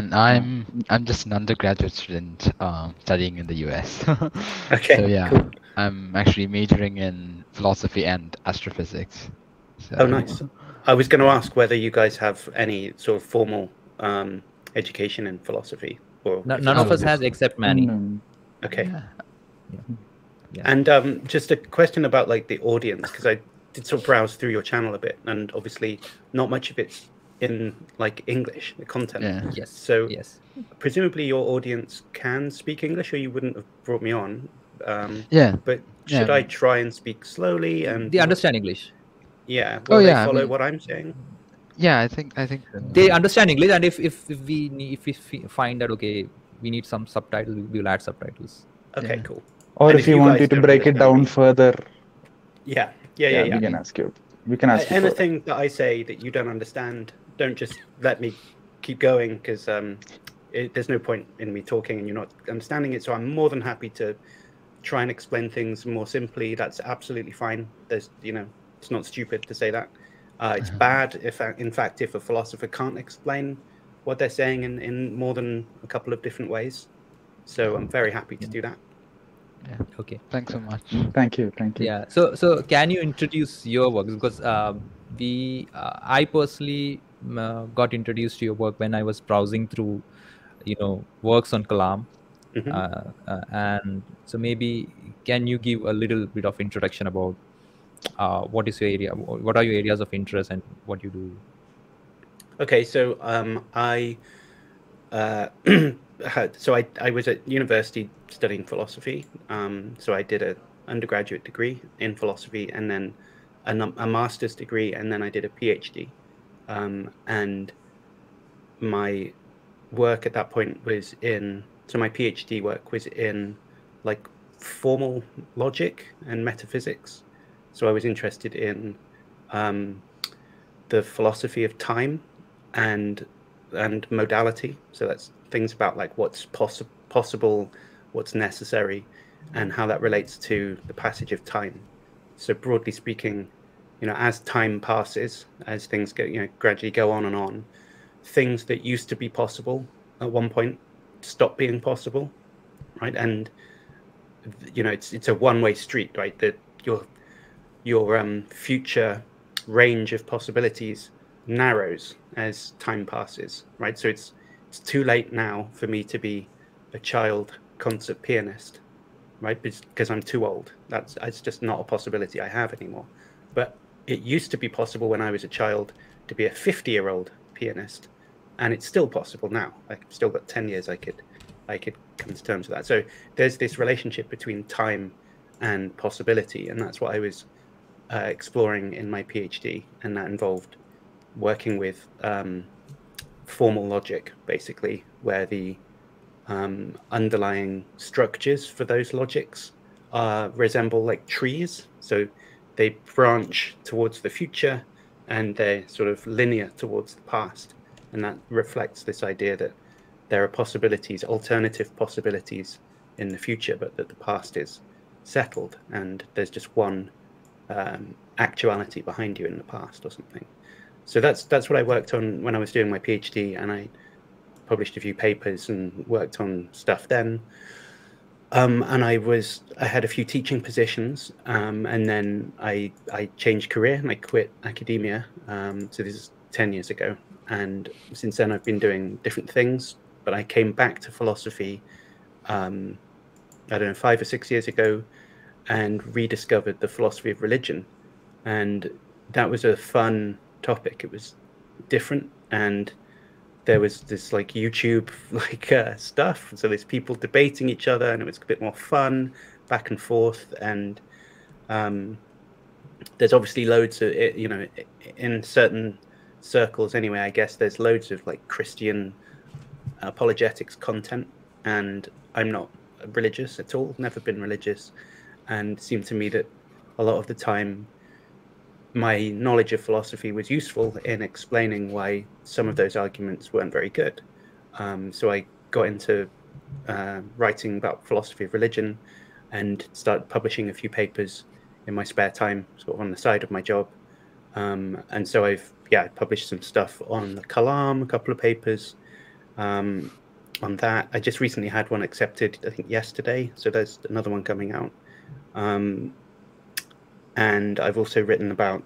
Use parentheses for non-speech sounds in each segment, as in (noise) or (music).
And I'm I'm just an undergraduate student um, studying in the US. (laughs) Okay. so yeah, cool. I'm actually majoring in philosophy and astrophysics. So, Oh, nice. I was going to ask whether you guys have any sort of formal um, education in philosophy, or No, none of us has except Manny. Mm. Okay. Yeah. Yeah. And um, just a question about like the audience, because I did sort of browse through your channel a bit, and obviously not much of it's in like English, the content. Yeah. Yes. So yes. presumably your audience can speak English, or you wouldn't have brought me on. Um, Yeah. but Yeah. should I try and speak slowly and They understand English. Yeah. Oh, Will yeah, I follow mean- what I'm saying? Yeah, I think I think so. They understand English, and if if, if we need, if we find that okay, we need some subtitles, we will add subtitles. Okay, Yeah. cool. Or And if if you you wanted to break it understand down further, Yeah. Yeah. Yeah. yeah. we can ask you. We can ask you. further. anything that I say that you don't understand, don't just let me keep going because um, it, there's no point in me talking and you're not understanding it. So I'm more than happy to try and explain things more simply. That's absolutely fine. There's, you know, it's not stupid to say that. Uh, it's bad if, uh, in fact, if a philosopher can't explain what they're saying in, in more than a couple of different ways. So I'm very happy to do that. Yeah. Okay. Thanks so much. Thank you. Thank you. Yeah. So so can you introduce your work because um, we uh, I personally uh, got introduced to your work when I was browsing through, you know, works on Kalam. Mhm. Uh, uh, and so maybe can you give a little bit of introduction about uh, what is your area what are your areas of interest and what you do Okay, so um, I uh, (clears throat) had so I, I was at university studying philosophy. Um, so I did a undergraduate degree in philosophy and then a, a master's degree and then I did a PhD. Um, and my work at that point was in so my PhD work was in like formal logic and metaphysics. So I was interested in um, the philosophy of time and and modality. So that's things about like what's possi- possible, what's necessary, and how that relates to the passage of time. So broadly speaking, you know, as time passes, as things go, you know, gradually go on and on, things that used to be possible at one point stop being possible, right? And you know, it's it's a one-way street, right? That your your um, future range of possibilities narrows as time passes, right? So it's it's too late now for me to be a child concert pianist, right? Because I'm too old. That's it's just not a possibility I have anymore. But it used to be possible when I was a child to be a 50 year old pianist, and it's still possible now. I've still got 10 years I could I could come to terms with that. So there's this relationship between time and possibility, and that's what I was uh, exploring in my PhD, and that involved working with um, formal logic, basically, where the um, underlying structures for those logics uh, resemble like trees. So they branch towards the future and they're sort of linear towards the past. And that reflects this idea that there are possibilities, alternative possibilities in the future, but that the past is settled and there's just one um, actuality behind you in the past or something. So that's that's what I worked on when I was doing my PhD, and I published a few papers and worked on stuff then. Um, and I was I had a few teaching positions, um, and then I I changed career and I quit academia. Um, so this is ten years ago, and since then I've been doing different things. But I came back to philosophy, um, I don't know, five or six years ago, and rediscovered the philosophy of religion, and that was a fun topic. It was different, and there was this like YouTube (laughs) like uh, stuff. So there's people debating each other, and it was a bit more fun, back and forth, and um, there's obviously loads of. You know, in certain circles anyway. I guess there's loads of like Christian apologetics content, and I'm not religious at all. Never been religious, and it seemed to me that a lot of the time my knowledge of philosophy was useful in explaining why some of those arguments weren't very good. Um, so I got into uh, writing about philosophy of religion and started publishing a few papers in my spare time, sort of on the side of my job. Um, and so I've yeah published some stuff on the Kalam, a couple of papers, um, on that. I just recently had one accepted, I think yesterday. So there's another one coming out. Um, and I've also written about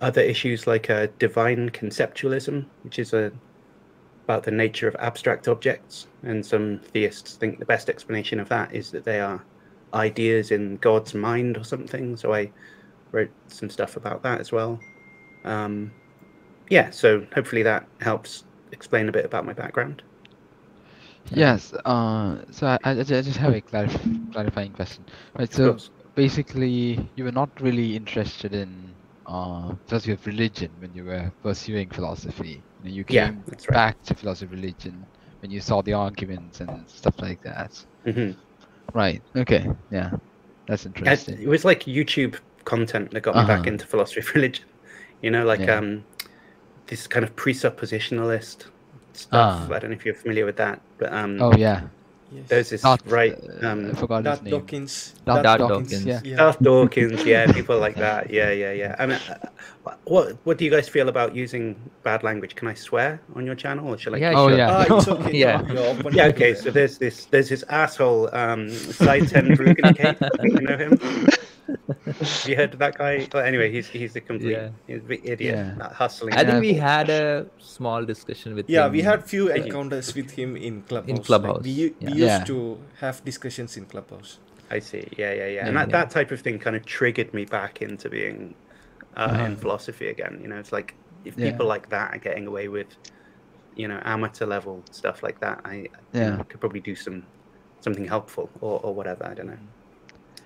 other issues like uh, divine conceptualism, which is a about the nature of abstract objects. And some theists think the best explanation of that is that they are ideas in God's mind or something. So I wrote some stuff about that as well. Um, yeah, so hopefully that helps explain a bit about my background. Yes. Uh, so I, I just have a clarif- clarifying question. Right. So basically, you were not really interested in uh, philosophy of religion when you were pursuing philosophy. You, know, you came yeah, right. back to philosophy of religion when you saw the arguments and stuff like that. Mm-hmm. Right. Okay. Yeah. That's interesting. It was like YouTube content that got me uh-huh. back into philosophy of (laughs) religion. You know, like yeah. um, this kind of presuppositionalist stuff. Ah. I don't know if you're familiar with that, but um, oh yeah, Yes. There's this Dot, right. Um, I forgot Dart his name. Dawkins. Dart, Darth Dawkins. Dawkins. Yeah. yeah. Darth Dawkins. Yeah, people like that. Yeah, yeah, yeah. I mean, uh, what what do you guys feel about using bad language? Can I swear on your channel, or shall I? Yeah, oh sure. (laughs) yeah. Ah, it's okay. Yeah. No, yeah. Okay. So there's this there's this asshole um, Sye Ten (laughs) You know him? Have you heard of that guy? Well, anyway, he's he's a complete Yeah. he's a big idiot, Yeah. hustling. I think Yeah. we had a small discussion with Yeah, him. we had few Did you? encounters with him in Clubhouse. Like, Clubhouse, we u- we used Yeah. to have discussions in Clubhouse. I see. Yeah, yeah, yeah. And that, yeah. that type of thing kind of triggered me back into being uh, Uh-huh. in philosophy again. You know, it's like if Yeah. people like that are getting away with, you know, amateur level stuff like that, I Yeah. know, could probably do some something helpful or, or whatever. I don't know.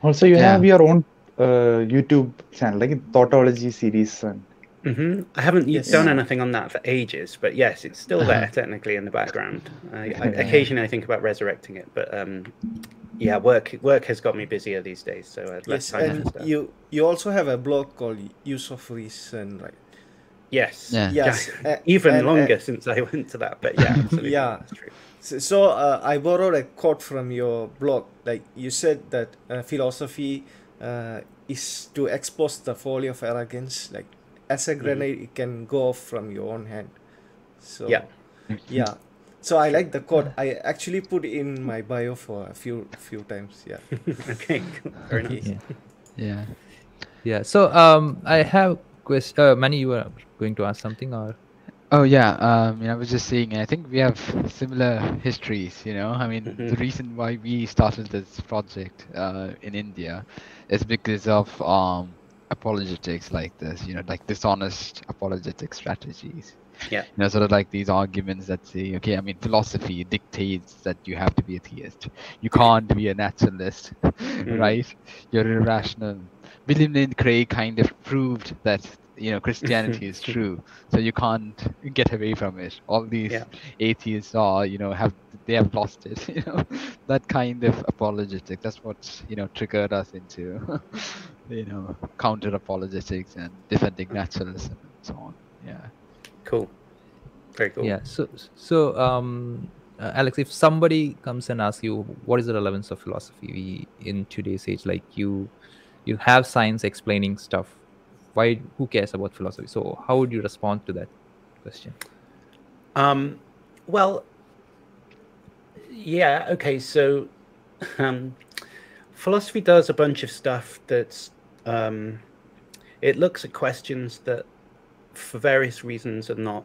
Also, you Yeah. have your own YouTube channel, like Thoughtology series. And hmm I haven't Yes. done anything on that for ages, but yes, it's still there Uh-huh. technically in the background. I, I, (laughs) Yeah. occasionally I think about resurrecting it, but um, yeah, work work has got me busier these days, so uh, less Yes, time and you you also have a blog called Use of Reason, right? Yes. Yeah. Yes, uh, (laughs) Even and, uh, longer since I went to that, but yeah, (laughs) absolutely. Yeah. that's true. So, so uh, I borrowed a quote from your blog. Like you said that uh, philosophy uh, is to expose the folly of arrogance. Like as a grenade, it can go off from your own hand. So Yeah. yeah. So I like the quote. I actually put in my bio for a few few times. Yeah. (laughs) okay, cool. very nice. Yeah. Yeah. Yeah. So um, I have question. Uh, Manny, you were going to ask something, or Oh yeah, um, you know, I was just saying, I think we have similar histories, you know. I mean, the Mhm. reason why we started this project uh, in India is because of um, apologetics like this, you know, like dishonest apologetic strategies. Yeah. You know, sort of like these arguments that say, okay, I mean, philosophy dictates that you have to be a theist. You can't be a naturalist, (laughs) right? You're irrational. William Lane Craig kind of proved that you know Christianity is (laughs) true, so you can't get away from it. All these Yeah. atheists are, you know, have they have lost it. (laughs) You know, that kind of apologetic. That's what you know triggered us into, (laughs) you know, counter apologetics and defending naturalism and so on. Yeah. Cool. Very cool. yeah. So so um, uh, Alex, if somebody comes and asks you what is the relevance of philosophy in today's age, like you you have science explaining stuff, why who cares about philosophy? So how would you respond to that question? Um, well, yeah, okay. So, um, philosophy does a bunch of stuff that's um, it looks at questions that, for various reasons, are not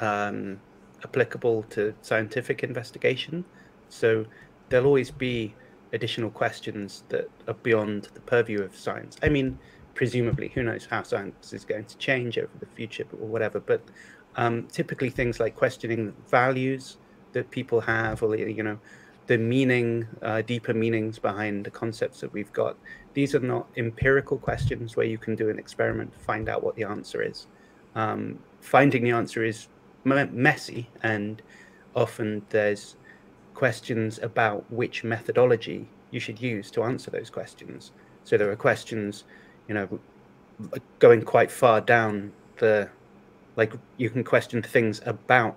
um, applicable to scientific investigation. So, there'll always be additional questions that are beyond the purview of science. I mean, presumably, who knows how science is going to change over the future or whatever, but um, typically things like questioning values that people have or you know the meaning uh, deeper meanings behind the concepts that we've got. These are not empirical questions where you can do an experiment to find out what the answer is. Um, finding the answer is messy and often there's questions about which methodology you should use to answer those questions. So there are questions you know going quite far down the like you can question things about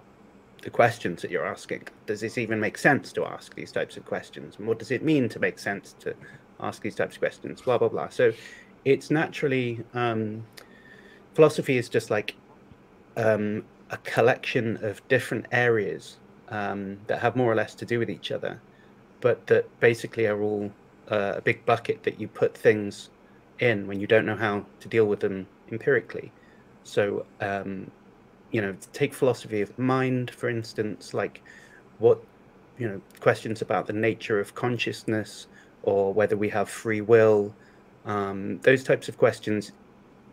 the questions that you're asking. Does this even make sense to ask these types of questions? And what does it mean to make sense to ask these types of questions? Blah blah blah. So it's naturally um, philosophy is just like um, a collection of different areas um, that have more or less to do with each other, but that basically are all uh, a big bucket that you put things in when you don't know how to deal with them empirically. So, um, you know, take philosophy of mind, for instance, like what, you know, questions about the nature of consciousness or whether we have free will, um, those types of questions.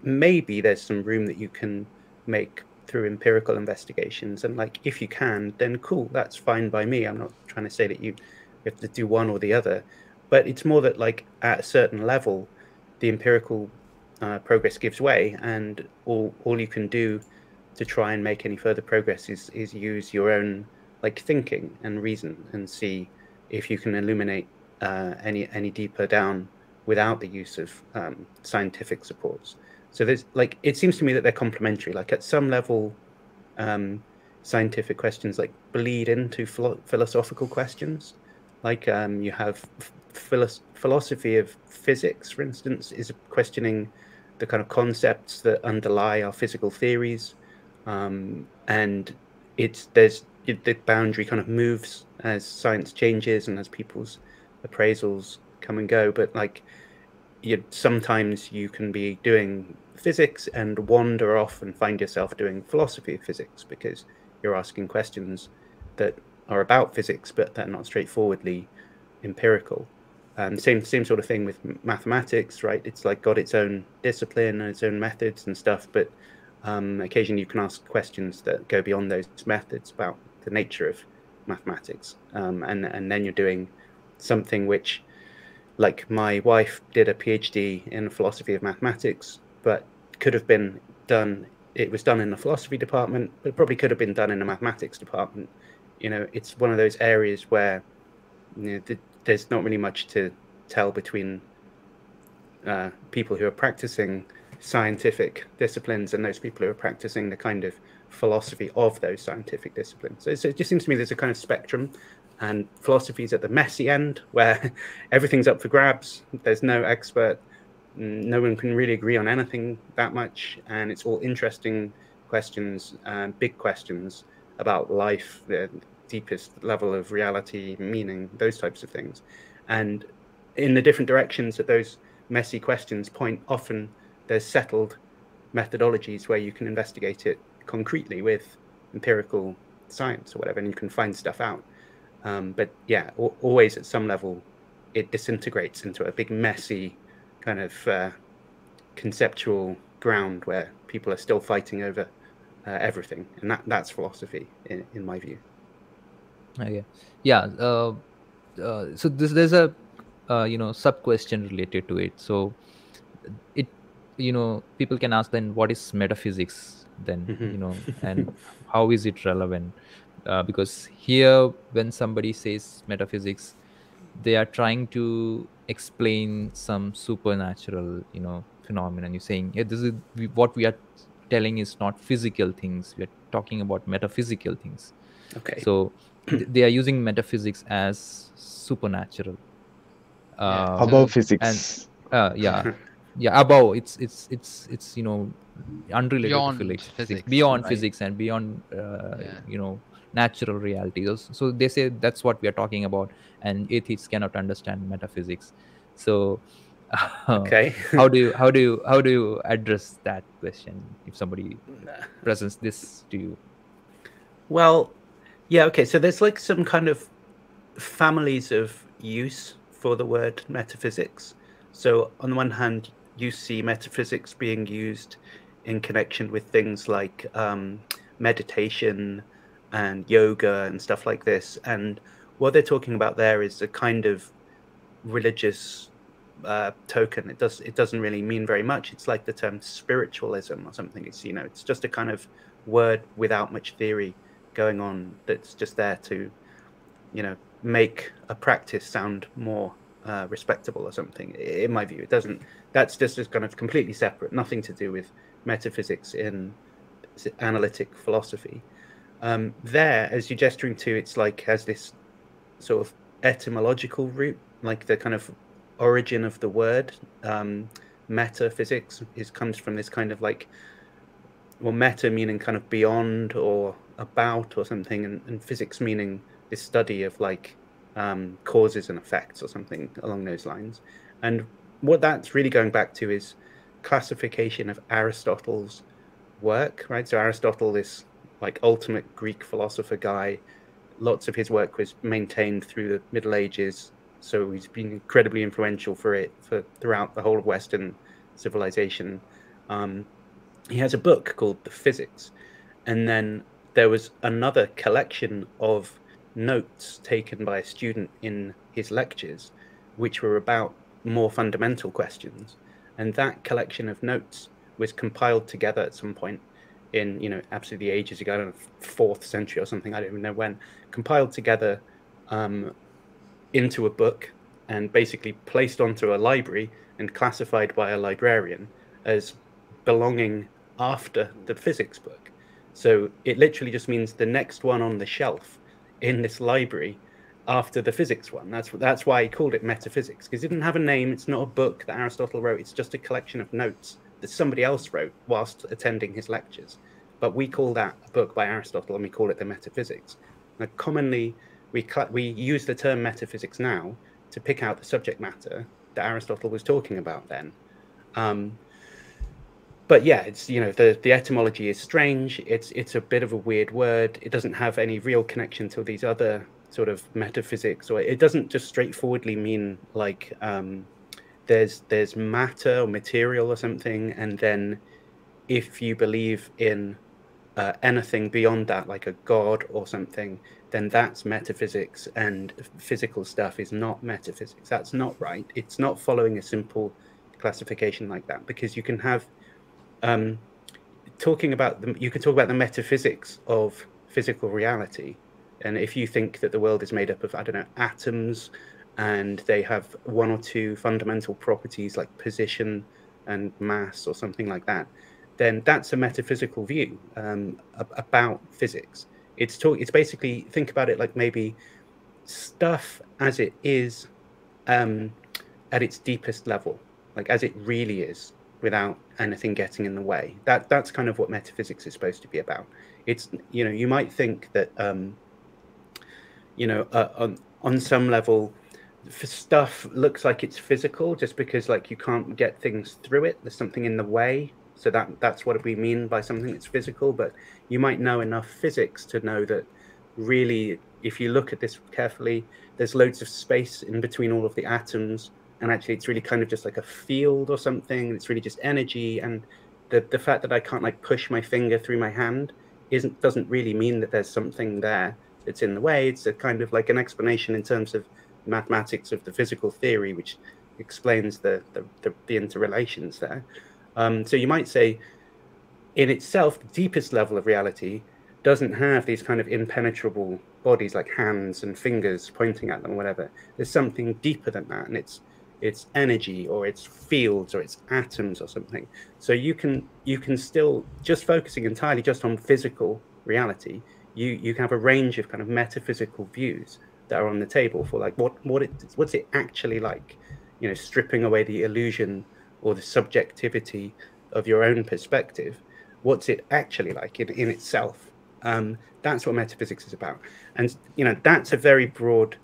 Maybe there's some room that you can make through empirical investigations. And like, if you can, then cool, that's fine by me. I'm not trying to say that you have to do one or the other, but it's more that like at a certain level, the empirical uh, progress gives way, and all all you can do to try and make any further progress is is use your own like thinking and reason and see if you can illuminate uh, any any deeper down without the use of um, scientific supports. So there's like it seems to me that they're complementary. Like at some level, um, scientific questions like bleed into philo- philosophical questions. Like um, you have philo- philosophy of physics, for instance, is questioning the kind of concepts that underlie our physical theories, um, and it's there's the boundary kind of moves as science changes and as people's appraisals come and go. But like, you sometimes you can be doing physics and wander off and find yourself doing philosophy of physics because you're asking questions that are about physics but they're not straightforwardly empirical. Um, same same sort of thing with mathematics, right? It's like got its own discipline and its own methods and stuff, but um, occasionally you can ask questions that go beyond those methods about the nature of mathematics, um, and and then you're doing something which, like my wife did a PhD in philosophy of mathematics, but could have been done. It was done in the philosophy department, but probably could have been done in the mathematics department. You know, it's one of those areas where you know, the, there's not really much to tell between uh, people who are practicing scientific disciplines and those people who are practicing the kind of philosophy of those scientific disciplines. So, so it just seems to me there's a kind of spectrum, and philosophy is at the messy end where (laughs) everything's up for grabs. There's no expert, no one can really agree on anything that much, and it's all interesting questions, uh, big questions about life, the deepest level of reality, meaning, those types of things. And in the different directions that those messy questions point, often there's settled methodologies where you can investigate it concretely with empirical science or whatever, and you can find stuff out. Um, but yeah, always at some level, it disintegrates into a big messy kind of uh, conceptual ground where people are still fighting over uh, everything, and that that's philosophy in, in my view. Okay. Yeah. Uh, uh, so this there's a uh, you know sub question related to it. So it you know people can ask then what is metaphysics then Mhm. you know and (laughs) how is it relevant? Uh, because here when somebody says metaphysics, they are trying to explain some supernatural you know phenomenon. You're saying yeah, this is what we are telling is not physical things. We are talking about metaphysical things. Okay. So (clears throat) they are using metaphysics as supernatural. Yeah. Uh, Above physics. uh, yeah, (laughs) yeah. Above, it's it's it's it's you know unrelated Beyond to physics, physics, beyond right. physics and beyond uh, Yeah. you know natural realities. So they say that's what we are talking about, and atheists cannot understand metaphysics. So. (laughs) okay. how do you how do you how do you address that question if somebody presents this to you Well, yeah, okay. So there's like some kind of families of use for the word metaphysics. So on the one hand, you see metaphysics being used in connection with things like um, meditation and yoga and stuff like this. And what they're talking about there is a kind of religious uh, token. It does it doesn't really mean very much. It's like the term spiritualism or something. It's you know it's just a kind of word without much theory going on that's just there to you know make a practice sound more uh, respectable or something. In my view, it doesn't. That's just kind of completely separate. Nothing to do with metaphysics in analytic philosophy. Um, there, as you're gesturing to, it's like has this sort of etymological root, like the kind of origin of the word. Um, metaphysics is comes from this kind of like well meta meaning kind of beyond or about or something, and, and physics meaning this study of like um, causes and effects or something along those lines. And what that's really going back to is classification of Aristotle's work, right? So Aristotle, this like ultimate Greek philosopher guy, lots of his work was maintained through the Middle Ages. So he's been incredibly influential for it for throughout the whole of Western civilization. Um, he has a book called The Physics, and then there was another collection of notes taken by a student in his lectures, which were about more fundamental questions. And that collection of notes was compiled together at some point in, you know, absolutely ages ago, I don't know, fourth century or something, I don't even know when, compiled together um, into a book and basically placed onto a library and classified by a librarian as belonging after the physics book. So it literally just means the next one on the shelf in this library after the physics one. That's that's why he called it metaphysics because it didn't have a name. It's not a book that Aristotle wrote. It's just a collection of notes that somebody else wrote whilst attending his lectures. But we call that a book by Aristotle, and we call it the Metaphysics. Now, commonly, we we use the term metaphysics now to pick out the subject matter that Aristotle was talking about then. Um, but yeah, it's you know the the etymology is strange. It's it's a bit of a weird word. It doesn't have any real connection to these other sort of metaphysics, or it doesn't just straightforwardly mean like um, there's there's matter or material or something, and then if you believe in uh, anything beyond that, like a god or something, then that's metaphysics, and physical stuff is not metaphysics. That's not right. It's not following a simple classification like that because you can have um, talking about the, you can talk about the metaphysics of physical reality. And if you think that the world is made up of, I don't know, atoms and they have one or two fundamental properties like position and mass or something like that, then that's a metaphysical view um, about physics. It's talk, it's basically think about it like maybe stuff as it is um, at its deepest level, like as it really is, without anything getting in the way. That that's kind of what metaphysics is supposed to be about. It's you know you might think that um, you know uh, on on some level stuff looks like it's physical just because like you can't get things through it. There's something in the way. So that that's what we mean by something that's physical. But you might know enough physics to know that really, if you look at this carefully, there's loads of space in between all of the atoms and actually it's really kind of just like a field or something it's really just energy and the the fact that i can't like push my finger through my hand isn't doesn't really mean that there's something there that's in the way it's a kind of like an explanation in terms of mathematics of the physical theory which explains the the, the, the interrelations there um, so you might say in itself the deepest level of reality doesn't have these kind of impenetrable bodies like hands and fingers pointing at them or whatever. There's something deeper than that and it's it's energy or it's fields or it's atoms or something. So you can you can still just focusing entirely just on physical reality you you have a range of kind of metaphysical views that are on the table for like what what it what's it actually like you know stripping away the illusion or the subjectivity of your own perspective what's it actually like in, in itself? Um, that's what metaphysics is about. And you know that's a very broad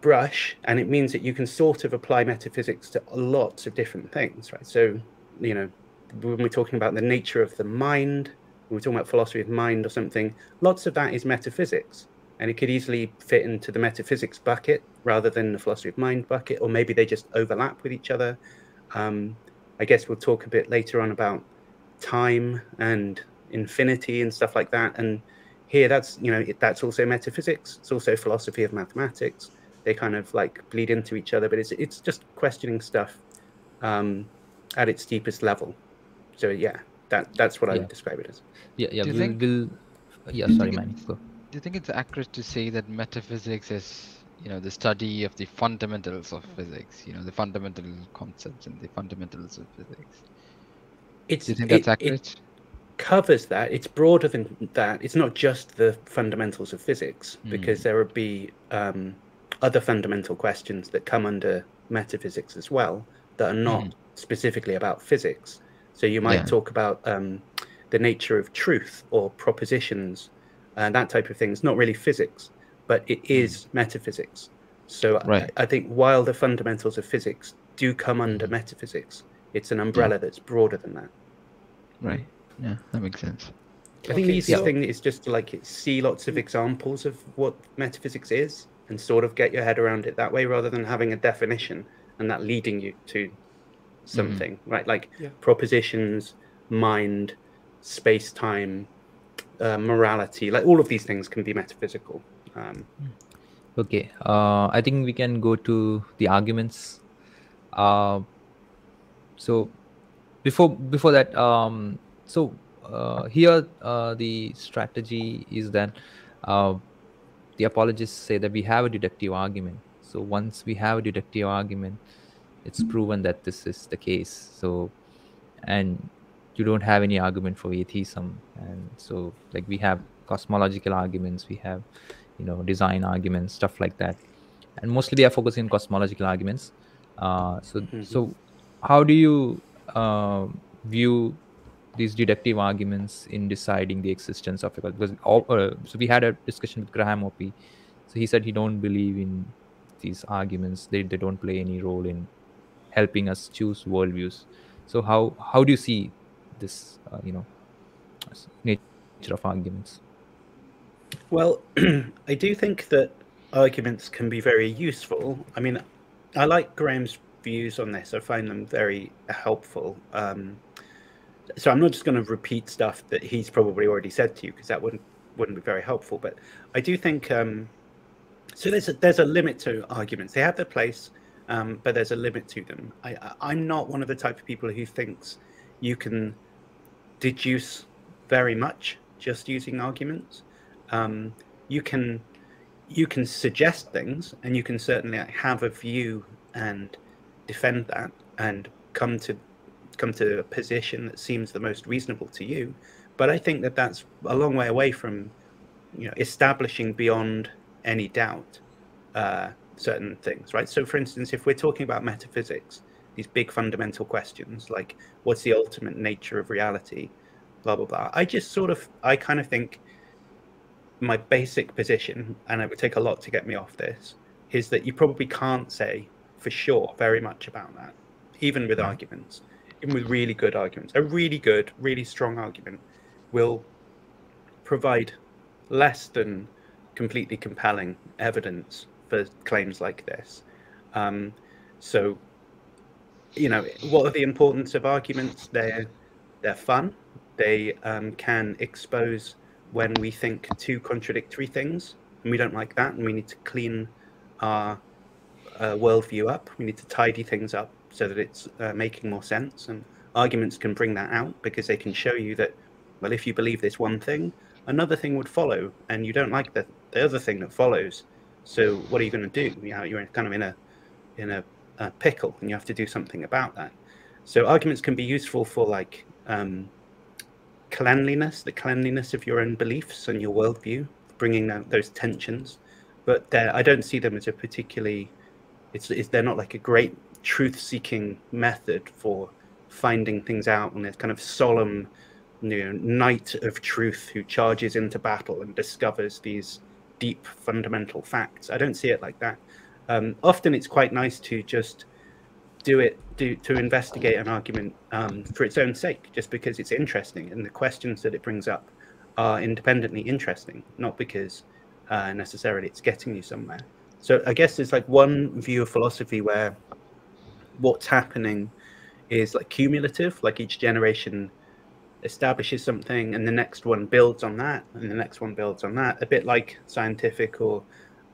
brush and it means that you can sort of apply metaphysics to lots of different things right? So you know when we're talking about the nature of the mind when we're talking about philosophy of mind or something lots of that is metaphysics. And it could easily fit into the metaphysics bucket rather than the philosophy of mind bucket or maybe they just overlap with each other um, i guess we'll talk a bit later on about time and infinity and stuff like that and here that's you know that's also metaphysics it's also philosophy of mathematics they kind of like bleed into each other, but it's it's just questioning stuff um, at its deepest level. So yeah, that that's what I would describe it as. Yeah, yeah. Do you We'll, think- we'll yeah. Sorry, think man. Go. Do you think it's accurate to say that metaphysics is, you know, the study of the fundamentals of physics, you know, the fundamental concepts and the fundamentals of physics? It's Do you think it- that's it accurate? covers that. It's broader than that. It's not just the fundamentals of physics Hmm. because there would be um, other fundamental questions that come under metaphysics as well that are not Hmm. specifically about physics. So you might Yeah. talk about um, the nature of truth or propositions and that type of thing. It's not really physics, but it is metaphysics. So Right. I, I think while the fundamentals of physics do come under metaphysics, it's an umbrella that's broader than that. Right. Yeah, that makes sense. I think the easiest so- thing is just to like see lots of examples of what metaphysics is and sort of get your head around it that way rather than having a definition and that leading you to something, right? Like Yeah. propositions, mind, space time, uh, morality, like all of these things can be metaphysical. Um, Okay, uh, I think we can go to the arguments. Uh, so before before that, um, so uh, here uh, the strategy is that uh, the apologists say that we have a deductive argument. So once we have a deductive argument, it's proven that this is the case. So and you don't have any argument for atheism, and so like we have cosmological arguments, we have you know design arguments stuff like that. And mostly they are focusing on cosmological arguments. Uh, so Mhm. so how do you uh, view these deductive arguments in deciding the existence of a god because all, uh, so we had a discussion with Graham Oppy so he said he don't believe in these arguments. They, they don't play any role in helping us choose worldviews. So how how do you see this uh, you know nature of arguments Well, (clears throat) I do think that arguments can be very useful. I mean, I like Graham's views on this. I find them very helpful. Um, so I'm not just going to repeat stuff that he's probably already said to you because that wouldn't wouldn't be very helpful. But I do think um, so. There's a, there's a limit to arguments. They have their place, um, but there's a limit to them. I, I'm not one of the type of people who thinks you can deduce very much just using arguments um, you can you can suggest things and you can certainly have a view and defend that and come to come to a position that seems the most reasonable to you. But i think that that's a long way away from you know establishing beyond any doubt uh, certain things right? So for instance if we're talking about metaphysics these big fundamental questions like what's the ultimate nature of reality? Blah blah blah. I just sort of i kind of think my basic position, and it would take a lot to get me off this, is that you probably can't say for sure very much about that, even with arguments, even with really good arguments. A really good, really strong argument will provide less than completely compelling evidence for claims like this. Um, so, you know, what are the importance of arguments? They're they're fun. They um, can expose when we think two contradictory things, and we don't like that, and we need to clean our uh, worldview up. We need to tidy things up so that it's uh, making more sense. And arguments can bring that out because they can show you that, well, if you believe this one thing, another thing would follow, and you don't like the, the other thing that follows. So what are you going to do? You know, you're kind of in a in a, a pickle, and you have to do something about that. So arguments can be useful for like um, cleanliness, the cleanliness of your own beliefs and your worldview, bringing out those tensions. But I don't see them as a particularly, it's, it's they're not like a great truth-seeking method for finding things out and this kind of solemn, you know, knight of truth who charges into battle and discovers these deep fundamental facts. I don't see it like that. Um, often it's quite nice to just do it do to investigate an argument um, for its own sake, just because it's interesting and the questions that it brings up are independently interesting, not because uh, necessarily it's getting you somewhere. So I guess it's like one view of philosophy where what's happening is like cumulative, like each generation establishes something and the next one builds on that and the next one builds on that a bit like scientific or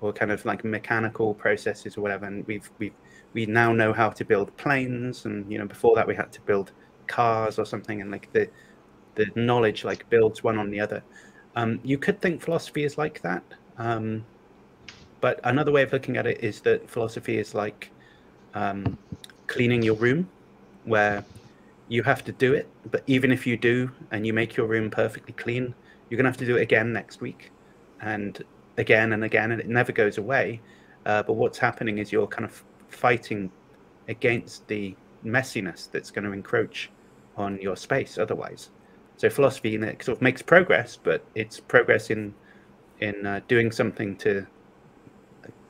or kind of like mechanical processes or whatever and we've we've we now know how to build planes and you know before that we had to build cars or something and like the the knowledge like builds one on the other. Um, you could think philosophy is like that um, but another way of looking at it is that philosophy is like um, cleaning your room where you have to do it but even if you do and you make your room perfectly clean you're going to have to do it again next week and again and again and it never goes away. Uh, but what's happening is you're kind of fighting against the messiness that's going to encroach on your space otherwise So philosophy sort of makes progress, but it's progress in in uh, doing something to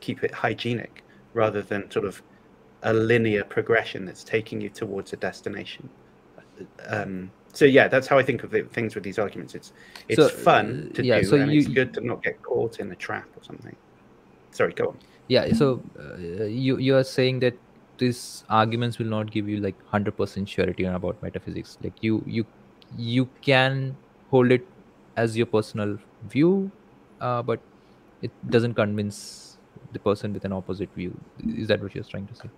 keep it hygienic rather than sort of a linear progression that's taking you towards a destination. Um, so yeah, that's how I think of it, things with these arguments. It's it's So, fun uh, to yeah, do, so and you- it's good to not get caught in a trap or something. Sorry, go on. Yeah so uh, you you are saying that these arguments will not give you like 100% surety about metaphysics like you you you can hold it as your personal view uh, but it doesn't convince the person with an opposite view is that what you're trying to say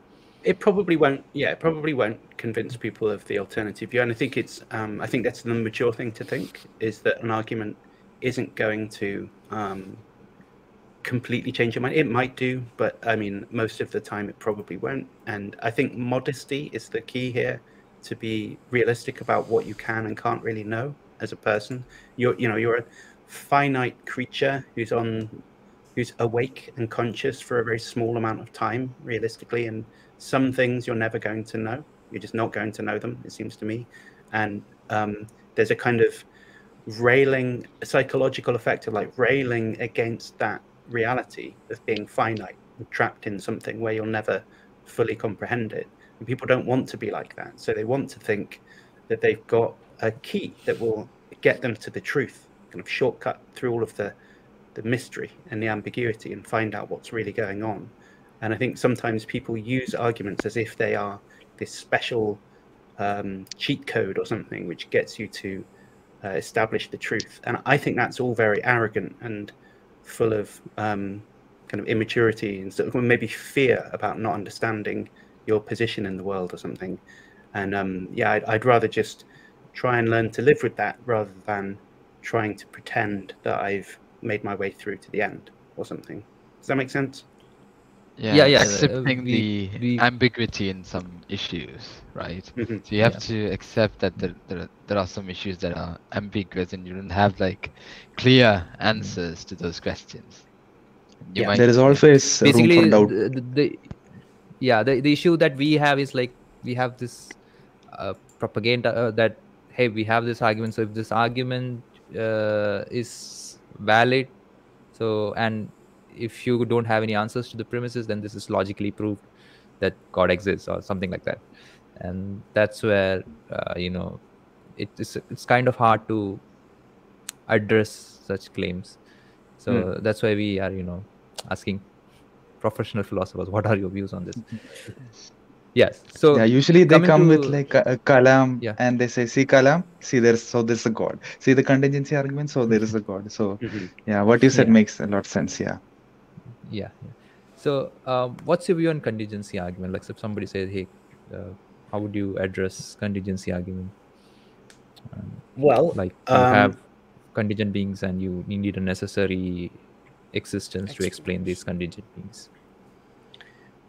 It probably won't. Yeah, it probably won't convince people of the alternative view, and I think it's. Um, I think that's the mature thing to think is that an argument isn't going to um, completely change your mind. It might do, but I mean, most of the time, it probably won't. And I think modesty is the key here to be realistic about what you can and can't really know as a person. You're, you know, you're a finite creature who's on, who's awake and conscious for a very small amount of time, realistically, and some things you're never going to know. You're just not going to know them, it seems to me. And um, there's a kind of railing, psychological effect of like railing against that reality of being finite and trapped in something where you'll never fully comprehend it. And people don't want to be like that. So they want to think that they've got a key that will get them to the truth, kind of shortcut through all of the, the mystery and the ambiguity and find out what's really going on. And I think sometimes people use arguments as if they are this special um, cheat code or something which gets you to uh, establish the truth. And I think that's all very arrogant and full of um, kind of immaturity and sort of maybe fear about not understanding your position in the world or something. And um, yeah, I'd, I'd rather just try and learn to live with that rather than trying to pretend that I've made my way through to the end or something. Does that make sense? Yeah, Yeah, yeah, uh, accepting we- the we- ambiguity in some issues, right? (laughs) Mhm. So you have Yeah. to accept that there, there, there are some issues that are ambiguous and you don't have like clear answers to those questions. You Yeah, might, There is always room basically for doubt. the, the, the yeah the, the issue that we have is like we have this uh, propaganda uh, that hey we have this argument so if this argument uh, is valid so and if you don't have any answers to the premises then this is logically proved that god exists or something like that and that's where uh, you know it's it's kind of hard to address such claims so that's why we are you know asking professional philosophers what are your views on this (laughs) yes so yeah, usually they come with like a, a kalam Yeah. and they say, see kalam, see there's so there's a god. See the contingency argument, so there is a god. So Mhm. yeah, what you said Yeah. makes a lot of sense. Yeah. Yeah, yeah. so um, what's your view on contingency argument? Like if somebody says hey uh, how would you address contingency argument? Um, Well, like you um, have contingent beings and you need a necessary existence to explain these contingent beings?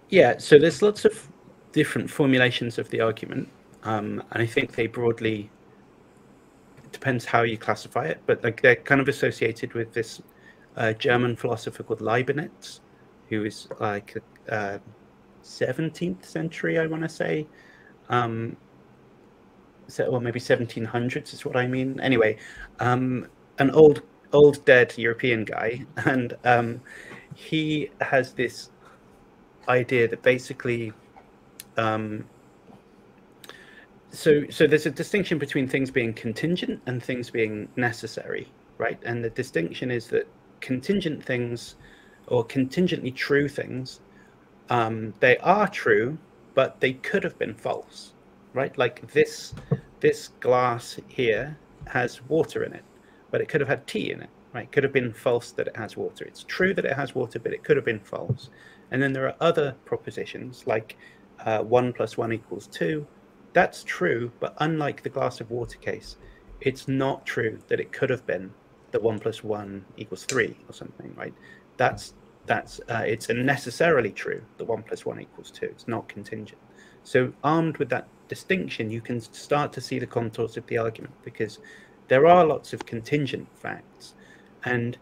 Yeah, so there's lots of different formulations of the argument, um, and I think they broadly it depends how you classify it, but like they're kind of associated with this uh, German philosopher called Leibniz, who is like uh, 17th century, I want to say, um, so, or maybe 1700s is what I mean. Anyway, um, an old old dead European guy, (laughs) and um, he has this idea that basically um, so so there's a distinction between things being contingent and things being necessary right and the distinction is that contingent things or contingently true things um, they are true but they could have been false right? Like this this glass here has water in it but it could have had tea in it right? It could have been false that it has water. It's true that it has water but it could have been false. And then there are other propositions like uh, 1 plus 1 equals 2. That's true, but unlike the glass of water case, it's not true that it could have been that 1 plus 1 equals 3 or something, right? That's, that's uh, it's necessarily true that 1 plus 1 equals 2. It's not contingent. So, armed with that distinction, you can start to see the contours of the argument because there are lots of contingent facts. And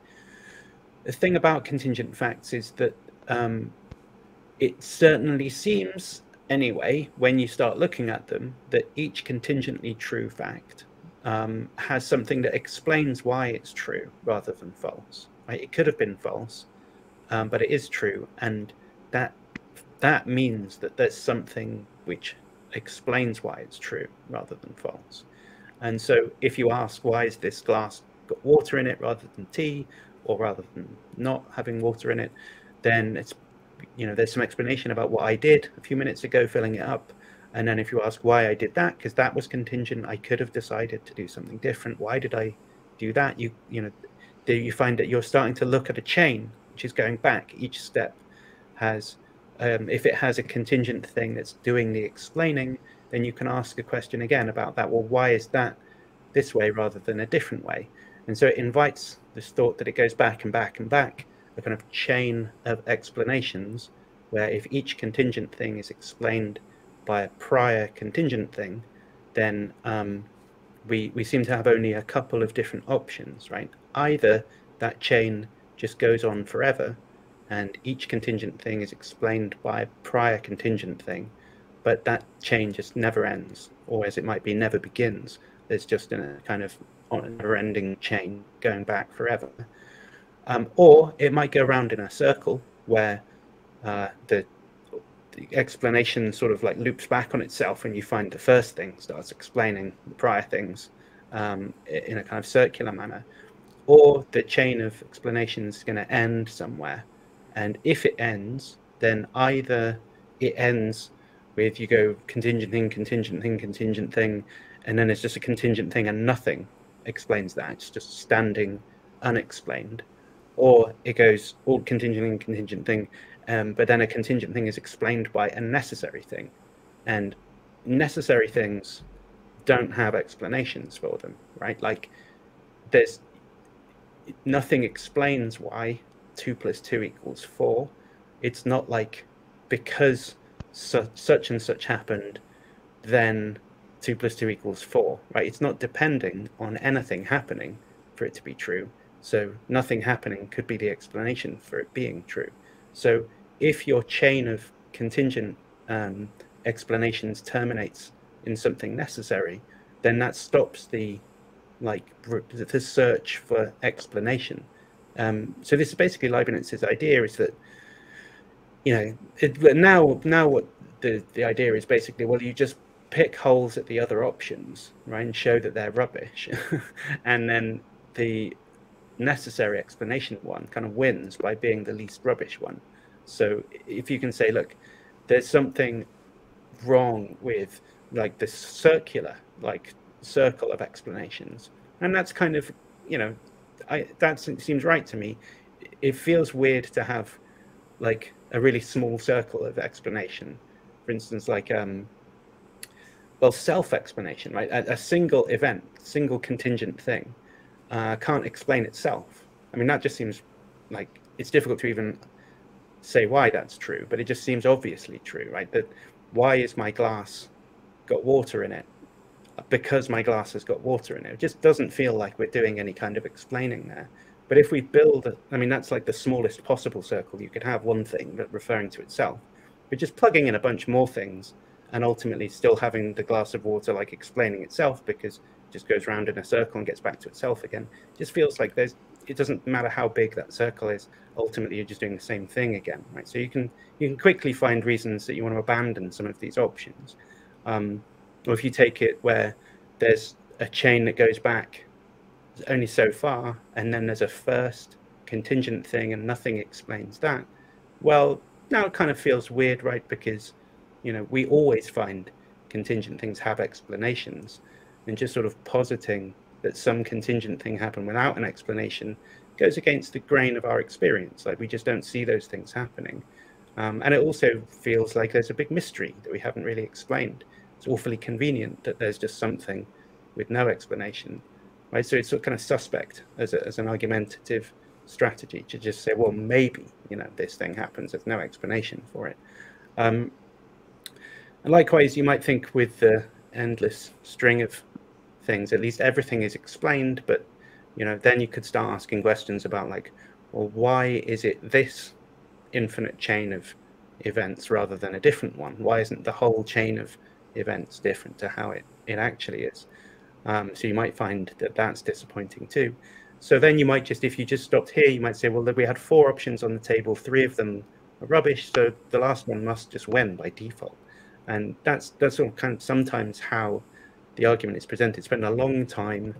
the thing about contingent facts is that um, it certainly seems, anyway, when you start looking at them, that each contingently true fact um, has something that explains why it's true rather than false. Right? It could have been false, um, but it is true, and that that means that there's something which explains why it's true rather than false. And so, if you ask why is this glass got water in it rather than tea, or rather than not having water in it, then it's you know there's some explanation about what I did a few minutes ago, filling it up. And then if you ask why I did that, because that was contingent, I could have decided to do something different. Why did I do that? You you know, do you find that you're starting to look at a chain which is going back. Each step has, um, if it has a contingent thing that's doing the explaining, then you can ask a question again about that. Well, why is that this way rather than a different way? And so it invites this thought that it goes back and back and back, a kind of chain of explanations, where if each contingent thing is explained by a prior contingent thing, then um, we we seem to have only a couple of different options, right? Either that chain just goes on forever, and each contingent thing is explained by a prior contingent thing, but that chain just never ends, or as it might be, never begins. There's just a kind of on a never-ending chain going back forever. Um, or it might go around in a circle where uh, the, the explanation sort of like loops back on itself and you find the first thing starts explaining the prior things um, in a kind of circular manner. Or the chain of explanations is going to end somewhere. And if it ends, then either it ends with you go contingent thing, contingent thing, contingent thing, and then it's just a contingent thing and nothing explains that. It's just standing unexplained. Or it goes all contingent and contingent thing, um, but then a contingent thing is explained by a necessary thing. And necessary things don't have explanations for them, right? Like there's nothing explains why two plus two equals four. It's not like because su- such and such happened, then 2 plus 2 equals 4, right? It's not depending on anything happening for it to be true. So nothing happening could be the explanation for it being true. So if your chain of contingent um, explanations terminates in something necessary, then that stops the like the search for explanation. Um, so this is basically Leibniz's idea: is that you know it, now now what the the idea is basically well you just pick holes at the other options, right, and show that they're rubbish. (laughs) and then the necessary explanation one kind of wins by being the least rubbish one. So if you can say, look, there's something wrong with like this circular, like circle of explanations, and that's kind of, you know, I that seems right to me. It feels weird to have like a really small circle of explanation. For instance, like um, well, self-explanation, right? A, a, single event, single contingent thing, uh, can't explain itself. I mean, that just seems like it's difficult to even say why that's true, but it just seems obviously true, right? That why is my glass got water in it? Because my glass has got water in it. It just doesn't feel like we're doing any kind of explaining there. But if we build, I mean, that's like the smallest possible circle you could have one thing but referring to itself. But just plugging in a bunch more things and ultimately still having the glass of water like explaining itself because it just goes around in a circle and gets back to itself again. It just feels like there's it doesn't matter how big that circle is. Ultimately, you're just doing the same thing again, right? So you can you can quickly find reasons that you want to abandon some of these options. Um, or if you take it where there's a chain that goes back only so far, and then there's a first contingent thing, and nothing explains that. Well, now it kind of feels weird, right? Because you know, we always find contingent things have explanations, and just sort of positing that some contingent thing happened without an explanation goes against the grain of our experience. Like we just don't see those things happening. Um, and it also feels like there's a big mystery that we haven't really explained. It's awfully convenient that there's just something with no explanation, right? So it's sort of kind of suspect as, a, as an argumentative strategy to just say, well, maybe you know this thing happens. There's no explanation for it. Um, and likewise, you might think with the endless string of things, at least everything is explained, but you know, then you could start asking questions about like, well, why is it this infinite chain of events rather than a different one? Why isn't the whole chain of events different to how it, it actually is? Um, so you might find that that's disappointing too. So then you might just, if you just stopped here, you might say, well, we had four options on the table, three of them are rubbish, so the last one must just win by default. And that's that's all kind of sometimes how the argument is presented. Spend a long time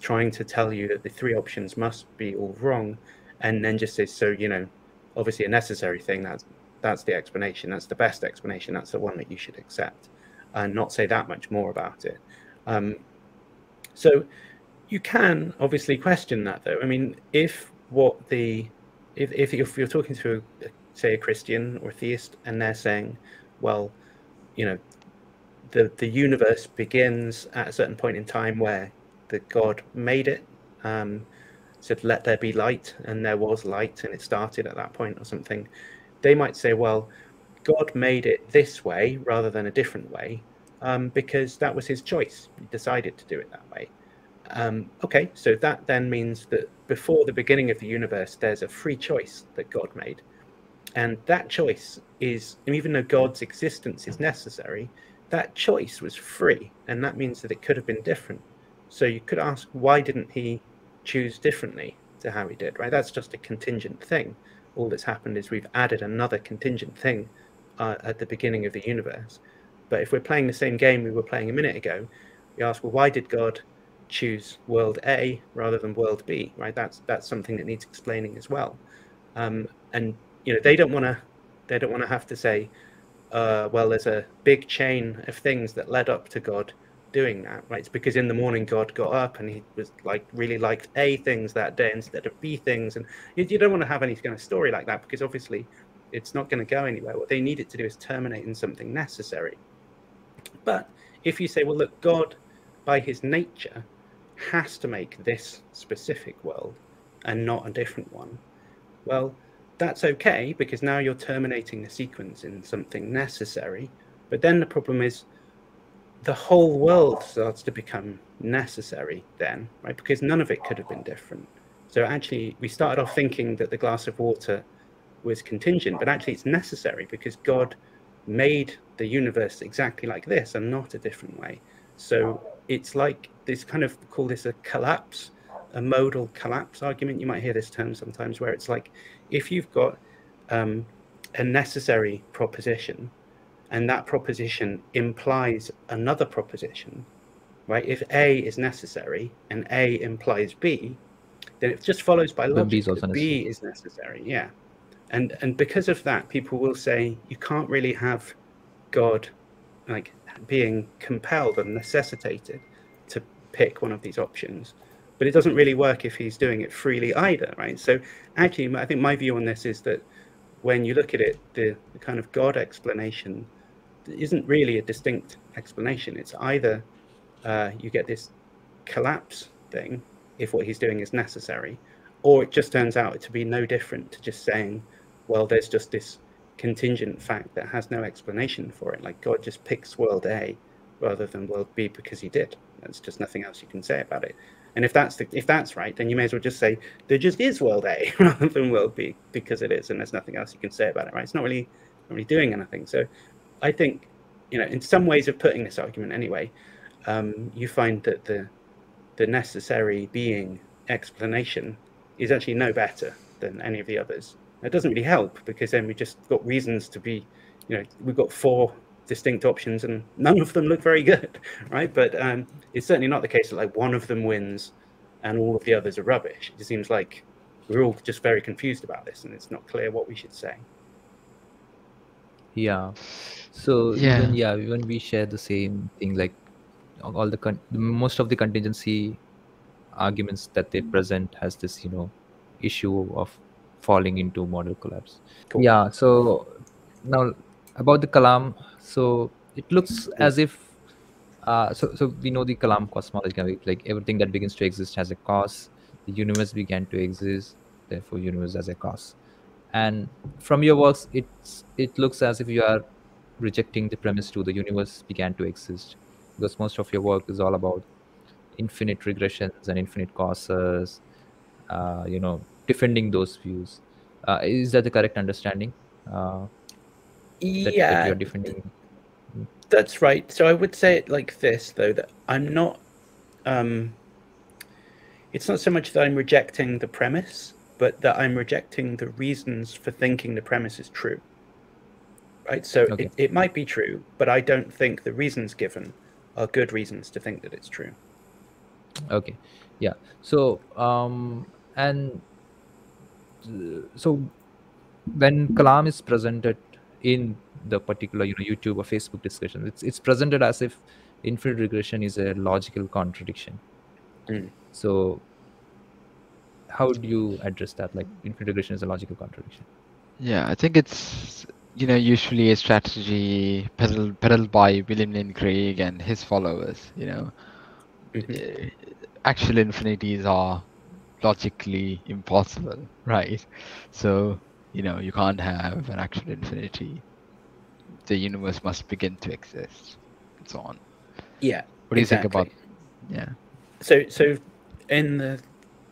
trying to tell you that the three options must be all wrong, and then just say, so you know, obviously a necessary thing. That's that's the explanation. That's the best explanation. That's the one that you should accept, and not say that much more about it. Um, so you can obviously question that, though. I mean, if what the if if you're, if you're talking to a, say a Christian or a theist, and they're saying, well, you know, the the universe begins at a certain point in time where the God made it. Um, said, "Let there be light," and there was light, and it started at that point, or something. They might say, "Well, God made it this way rather than a different way, um, because that was His choice. He decided to do it that way." Um, okay, so that then means that before the beginning of the universe, there's a free choice that God made. And that choice is, even though God's existence is necessary, that choice was free. And that means that it could have been different. So you could ask, why didn't he choose differently to how he did, right? That's just a contingent thing. All that's happened is we've added another contingent thing uh, at the beginning of the universe. But if we're playing the same game we were playing a minute ago, we ask, well, why did God choose world A rather than world B, right? That's that's something that needs explaining as well. Um, and you know they don't want to they don't want to have to say, uh, well, there's a big chain of things that led up to God doing that, right? It's because in the morning God got up and he was like really liked A things that day instead of B things, and you, you don't want to have any kind of story like that because obviously it's not going to go anywhere. What they need it to do is terminate in something necessary. But if you say, well, look, God, by his nature, has to make this specific world and not a different one, well, that's okay because now you're terminating the sequence in something necessary. But then the problem is the whole world starts to become necessary then, right? Because none of it could have been different. So actually, we started off thinking that the glass of water was contingent, but actually it's necessary because God made the universe exactly like this and not a different way. So it's like this kind of call this a collapse, a modal collapse argument. You might hear this term sometimes, where it's like if you've got um, a necessary proposition, and that proposition implies another proposition, right? If A is necessary and A implies B, then it just follows by logic that B is necessary. Yeah, and and because of that, people will say you can't really have God like being compelled and necessitated to pick one of these options. But it doesn't really work if he's doing it freely either, right? So actually, I think my view on this is that when you look at it, the, the kind of God explanation isn't really a distinct explanation. It's either uh, you get this collapse thing if what he's doing is necessary, or it just turns out to be no different to just saying, well, there's just this contingent fact that has no explanation for it. Like God just picks world A rather than world B because he did. There's just nothing else you can say about it. And if that's the, if that's right, then you may as well just say there just is world A (laughs) rather than world B because it is, and there's nothing else you can say about it. Right? It's not really not really doing anything. So I think you know, in some ways of putting this argument anyway, um, you find that the the necessary being explanation is actually no better than any of the others. It doesn't really help because then we just got reasons to be, you know, we've got four distinct options and none of them look very good, (laughs) right? But um, it's certainly not the case that like one of them wins and all of the others are rubbish. It seems like we're all just very confused about this and it's not clear what we should say. Yeah. So Yeah. even yeah, even we share the same thing. Like all the con- most of the contingency arguments that they present has this you know issue of falling into modal collapse. Cool. Yeah. So now about the Kalam. So it looks as if uh, so so we know the Kalam cosmology like everything that begins to exist has a cause. The universe began to exist, therefore universe has a cause. And from your works, it's it looks as if you are rejecting the premise to the universe began to exist, because most of your work is all about infinite regressions and infinite causes. Uh, you know, defending those views. Uh, is that the correct understanding? Yeah, you're defending. That's right. So I would say it like this, though, that I'm not um, it's not so much that I'm rejecting the premise, but that I'm rejecting the reasons for thinking the premise is true. Right. So Okay. it, it might be true, but I don't think the reasons given are good reasons to think that it's true. okay yeah so um and uh, so when kalam is presented in the particular you know youtube or facebook discussion it's it's presented as if infinite regression is a logical contradiction Mm. so how do you address that like infinite regression is a logical contradiction Yeah, I think it's you know usually a strategy peddled peddled by William Lane Craig and his followers. You know, Mhm. Uh, actual infinities are logically impossible, (laughs) right? So you know you can't have an actual infinity. The universe must begin to exist, and so on. Yeah. What do you think about? Yeah. So, so in the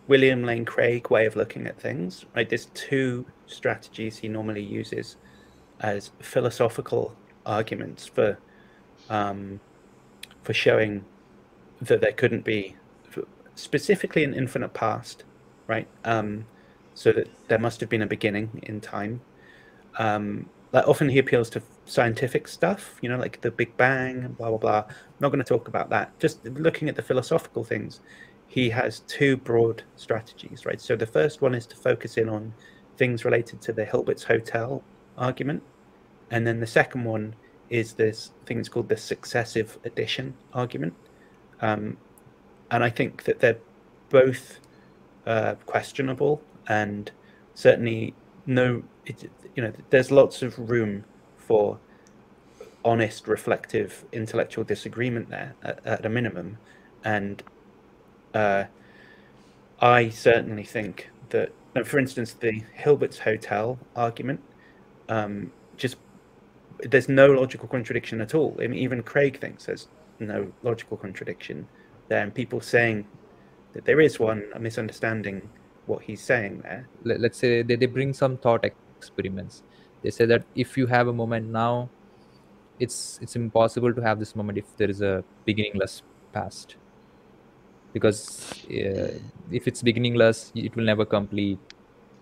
William Lane Craig way of looking at things, right? There's two strategies he normally uses as philosophical arguments for um, for showing that there couldn't be specifically an infinite past, right? Um, so that there must have been a beginning in time. Um, like often he appeals to scientific stuff, you know, like the Big Bang, blah blah blah. I'm not going to talk about that. Just looking at the philosophical things, he has two broad strategies, right? So the first one is to focus in on things related to the Hilbert's Hotel argument, and then the second one is this thing that's called the successive addition argument. Um, and I think that they're both uh, questionable and certainly no, it, you know, there's lots of room for honest, reflective, intellectual disagreement there at, at a minimum. And uh, I certainly think that, for instance, the Hilbert's Hotel argument, um, just there's no logical contradiction at all. I mean, even Craig thinks there's no logical contradiction there, and people saying that there is one are misunderstanding what he's saying there. Let, let's say they, they bring some thought experiments. They say that if you have a moment now it's it's impossible to have this moment if there is a beginningless past. Because uh, if it's beginningless it will never complete.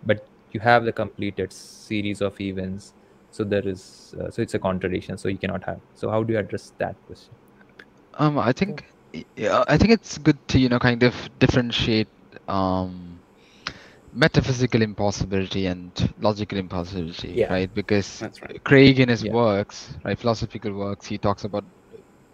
But you have the completed series of events so there is uh, so it's a contradiction so you cannot have. So how do you address that question? Um, I think, yeah, I think it's good to you know kind of differentiate um, metaphysical impossibility and logical impossibility, Yeah, right? Because right. Craig in his Yeah. works, right, philosophical works, he talks about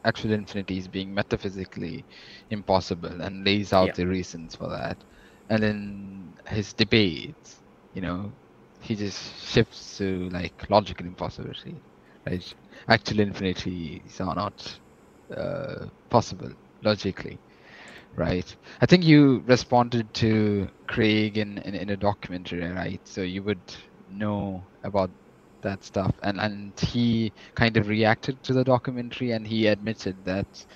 actual infinities being metaphysically impossible and lays out Yeah. the reasons for that. And in his debates, you know, he just shifts to like logical impossibility, right? Actual infinities are not uh, possible logically, right? I think you responded to Craig in, in, in a documentary, right? So you would know about that stuff, and and he kind of reacted to the documentary, and he admitted that,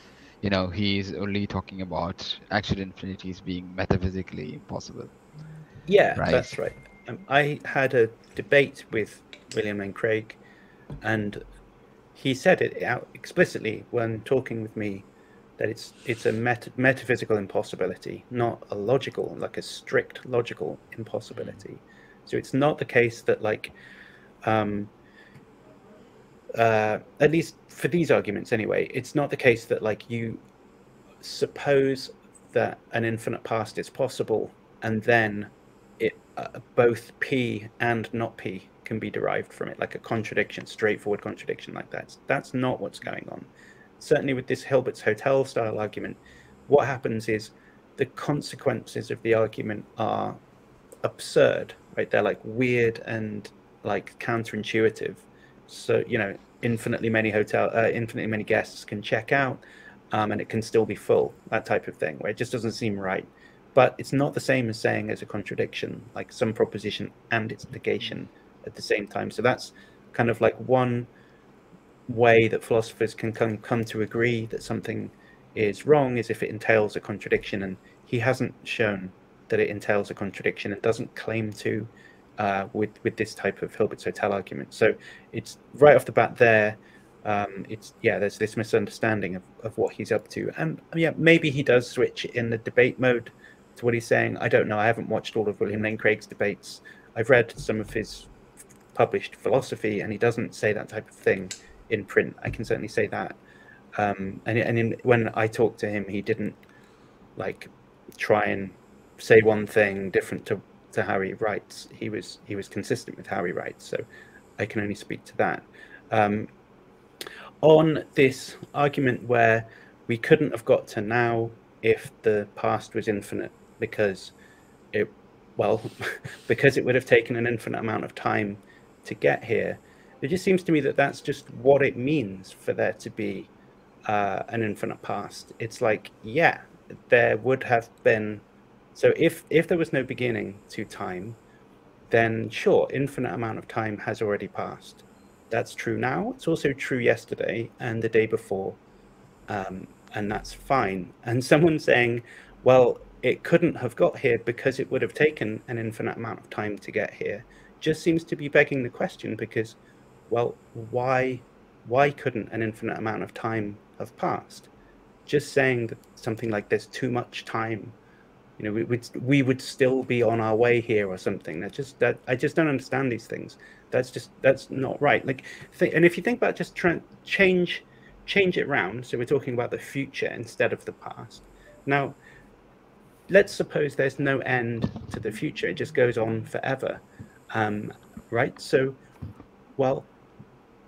you know, he's only talking about actual infinities being metaphysically impossible. Yeah, Right. that's right. Um, I had a debate with William and Craig, and he said it out explicitly when talking with me that it's it's a meta- metaphysical impossibility, not a logical, like a strict logical impossibility. So it's not the case that like, um, uh, at least for these arguments anyway, it's not the case that like you suppose that an infinite past is possible, and then it uh, both p and not p can be derived from it, like a contradiction, straightforward contradiction like that. That's not what's going on. Certainly, with this Hilbert's Hotel style argument, what happens is the consequences of the argument are absurd, right? They're like weird and like counterintuitive. So you know, infinitely many hotel, uh, infinitely many guests can check out, um, and it can still be full. That type of thing, where it just doesn't seem right. But it's not the same as saying there's a contradiction, like some proposition and its negation at the same time. So that's kind of like one way that philosophers can come come to agree that something is wrong is if it entails a contradiction, and he hasn't shown that it entails a contradiction and doesn't claim to uh, with with this type of Hilbert's Hotel argument. So it's right off the bat there. um, it's yeah, there's this misunderstanding of, of what he's up to, and yeah, maybe he does switch in the debate mode to what he's saying. I don't know. I haven't watched all of William Lane Craig's debates. I've read some of his published philosophy, and he doesn't say that type of thing in print. I can certainly say that. Um, and and in, when I talked to him, he didn't like try and say one thing different to, to how he writes. He was he was consistent with how he writes. So I can only speak to that. Um, on this argument where we couldn't have got to now if the past was infinite because it well (laughs) because it would have taken an infinite amount of time to get here it just seems to me that that's just what it means for there to be uh, an infinite past it's like yeah there would have been so if if there was no beginning to time then sure infinite amount of time has already passed that's true now. It's also true yesterday and the day before, um, and that's fine. And someone saying, well, it couldn't have got here because it would have taken an infinite amount of time to get here, just seems to be begging the question because, well, why, why couldn't an infinite amount of time have passed? Just saying that something like there's too much time you know, we would we would still be on our way here or something. That just that I just don't understand these things. That's just that's not right. Like, and if you think about just trying change change it round, so we're talking about the future instead of the past. Now, let's suppose there's no end to the future; it just goes on forever, um, right? So, well,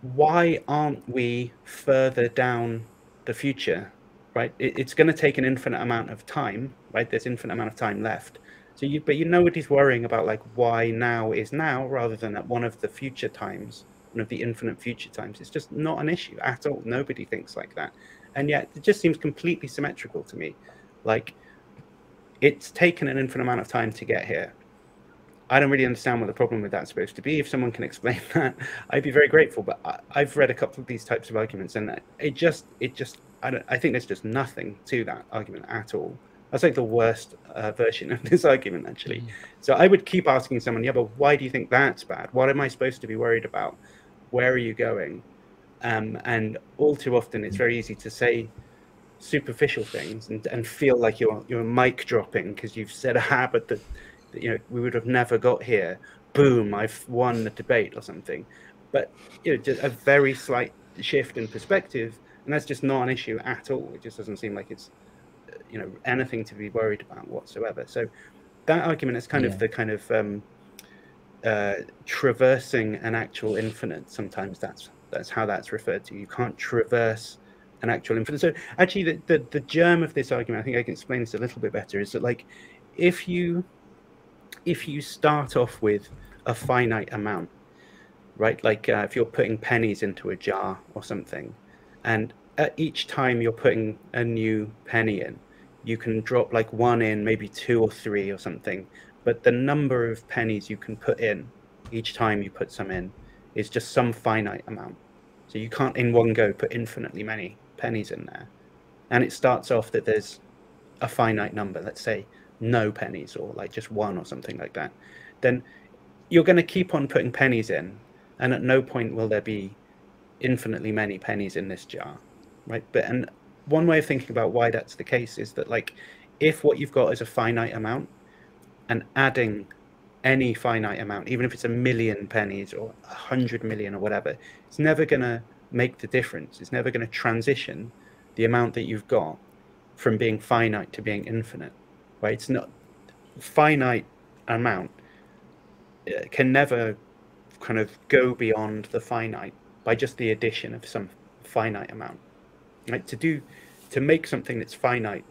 why aren't we further down the future right? It, it's going to take an infinite amount of time, right? There's infinite amount of time left. So you, but you nobody's worrying about like why now is now rather than at one of the future times, one of the infinite future times. It's just not an issue at all. Nobody thinks like that, and yet it just seems completely symmetrical to me. Like it's taken an infinite amount of time to get here. I don't really understand what the problem with that's supposed to be. If someone can explain (laughs) that, I'd be very grateful. But I, have read a couple of these types of arguments, and it just it just I don't. I think there's just nothing to that argument at all. That's like the worst uh, version of (laughs) this argument, actually. Mm. So I would keep asking someone, yeah, but why do you think that's bad? What am I supposed to be worried about? Where are you going? Um, and all too often, it's very easy to say superficial things and, and feel like you're you're mic dropping because you've said a habit that, that you know we would have never got here. Boom! I've won the debate or something. But you know, just a very slight shift in perspective and that's just not an issue at all. It just doesn't seem like it's you know anything to be worried about whatsoever. So that argument is kind yeah. of the kind of um, uh, traversing an actual infinite. Sometimes that's that's how that's referred to. You can't traverse an actual infinite. So actually, the, the, the germ of this argument, I think I can explain this a little bit better, is that like if you if you start off with a finite amount, right? Like uh, if you're putting pennies into a jar or something, and at each time you're putting a new penny in you can drop like one in maybe two or three or something but the number of pennies you can put in each time you put some in is just some finite amount so you can't in one go put infinitely many pennies in there and it starts off that there's a finite number let's say no pennies or like just one or something like that then you're going to keep on putting pennies in and at no point will there be infinitely many pennies in this jar, right? But and one way of thinking about why that's the case is that like if what you've got is a finite amount and adding any finite amount, even if it's a million pennies or a hundred million or whatever, it's never going to make the difference. It's never going to transition the amount that you've got from being finite to being infinite, right? It's not finite amount uh, can never kind of go beyond the finite by just the addition of some finite amount. Like to do, to make something that's finite,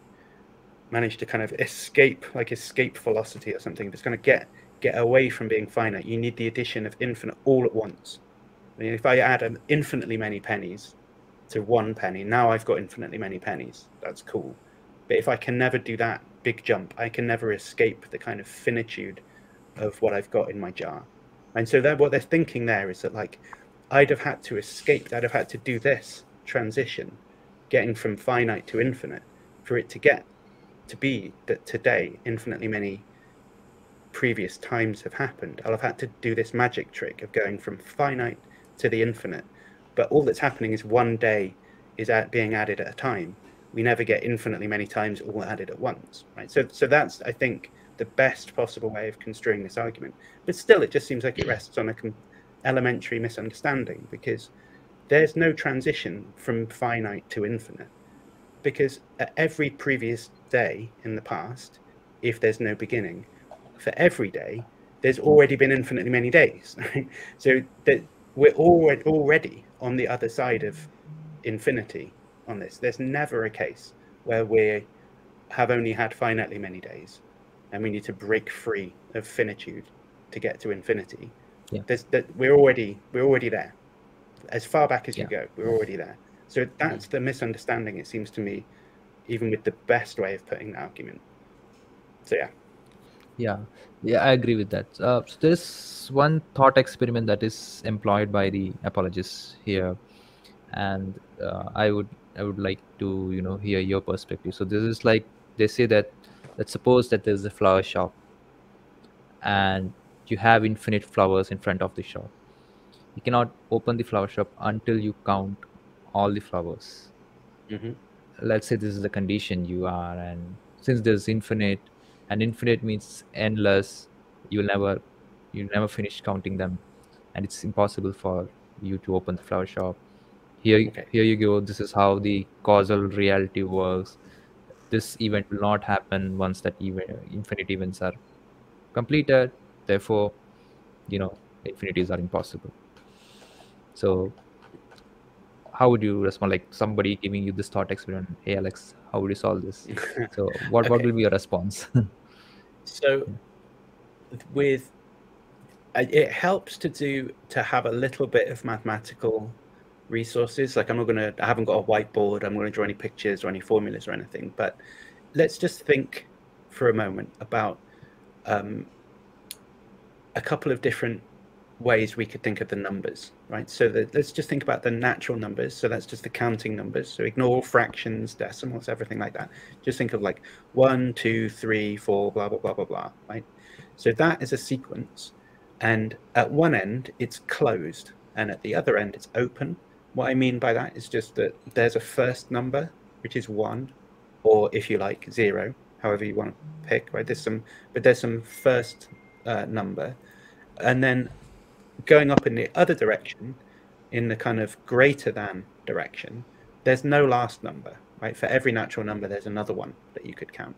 manage to kind of escape, like escape velocity or something that's going to get get away from being finite. You need the addition of infinite all at once. I mean, if I add an infinitely many pennies to one penny, now I've got infinitely many pennies. That's cool. But if I can never do that big jump, I can never escape the kind of finitude of what I've got in my jar. And so that what they're thinking there is that like I'd have had to escape, I'd have had to do this transition, getting from finite to infinite, for it to get to be that today infinitely many previous times have happened. I'll have had to do this magic trick of going from finite to the infinite but all that's happening is one day is at, being added at a time. We never get infinitely many times all added at once, right? So, so that's I think the best possible way of construing this argument. But still, it just seems like it rests on a elementary misunderstanding because there's no transition from finite to infinite. Because at every previous day in the past, if there's no beginning, for every day, there's already been infinitely many days. (laughs) Right? So that we're already already on the other side of infinity on this. There's never a case where we have only had finitely many days and we need to break free of finitude to get to infinity. Yeah. There's that we're already we're already there. As far back as you go, we're already there. So that's the misunderstanding, it seems to me, even with the best way of putting the argument. So yeah. Yeah, yeah, I agree with that. Uh, so there's one thought experiment that is employed by the apologists here, and uh, I would I would like to you know hear your perspective. So this is like they say that let's suppose that there's a flower shop, and you have infinite flowers in front of the shop. You cannot open the flower shop until you count all the flowers hmm let's say this is the condition you are and since there's infinite and infinite means endless you'll never you never finish counting them and it's impossible for you to open the flower shop here Okay. here you go. This is how the causal reality works. This event will not happen once that event infinite events are completed. Therefore you know infinities are impossible. So how would you respond? Like somebody giving you this thought experiment hey alex how would you solve this? (laughs) So what what will be your response? (laughs) So, with it helps to do to have a little bit of mathematical resources. Like I'm not gonna, I haven't got a whiteboard. I'm gonna draw any pictures or any formulas or anything. But let's just think for a moment about um, a couple of different ways we could think of the numbers, right? So that, let's just think about the natural numbers. So that's just the counting numbers. So ignore fractions, decimals, everything like that. Just think of like one, two, three, four, blah, blah, blah, blah, blah, right? So that is a sequence. And at one end, it's closed. And at the other end, it's open. What I mean by that is just that there's a first number, which is one, or if you like, zero, however you want to pick, right? There's some, but there's some first uh, number. And then going up in the other direction, in the kind of greater than direction, there's no last number, right? For every natural number, there's another one that you could count.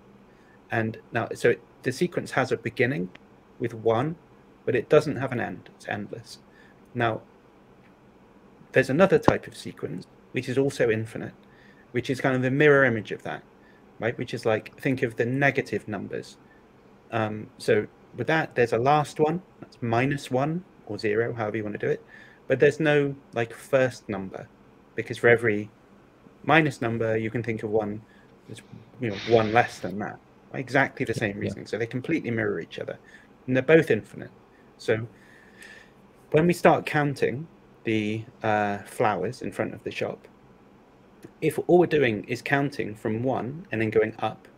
And now, so it, the sequence has a beginning with one, but it doesn't have an end. It's endless. Now, there's another type of sequence which is also infinite, which is kind of the mirror image of that, right? Which is like think of the negative numbers. Um, so with that, there's a last one that's minus one or zero, however you want to do it, but there's no like first number because for every minus number, you can think of one that's you know one less than that. Exactly the same Yeah. reasoning. So they completely mirror each other, and they're both infinite. So when we start counting the uh, flowers in front of the shop, if all we're doing is counting from one and then going up,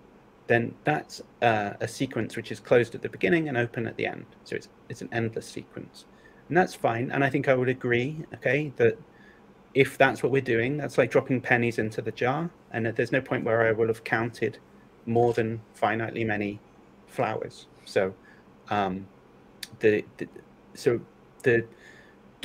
then that's uh, a sequence which is closed at the beginning and open at the end. So it's it's an endless sequence, and that's fine. And I think I would agree, okay, that if that's what we're doing, that's like dropping pennies into the jar, and there's no point where I will have counted more than finitely many flowers. So, um, the, the so the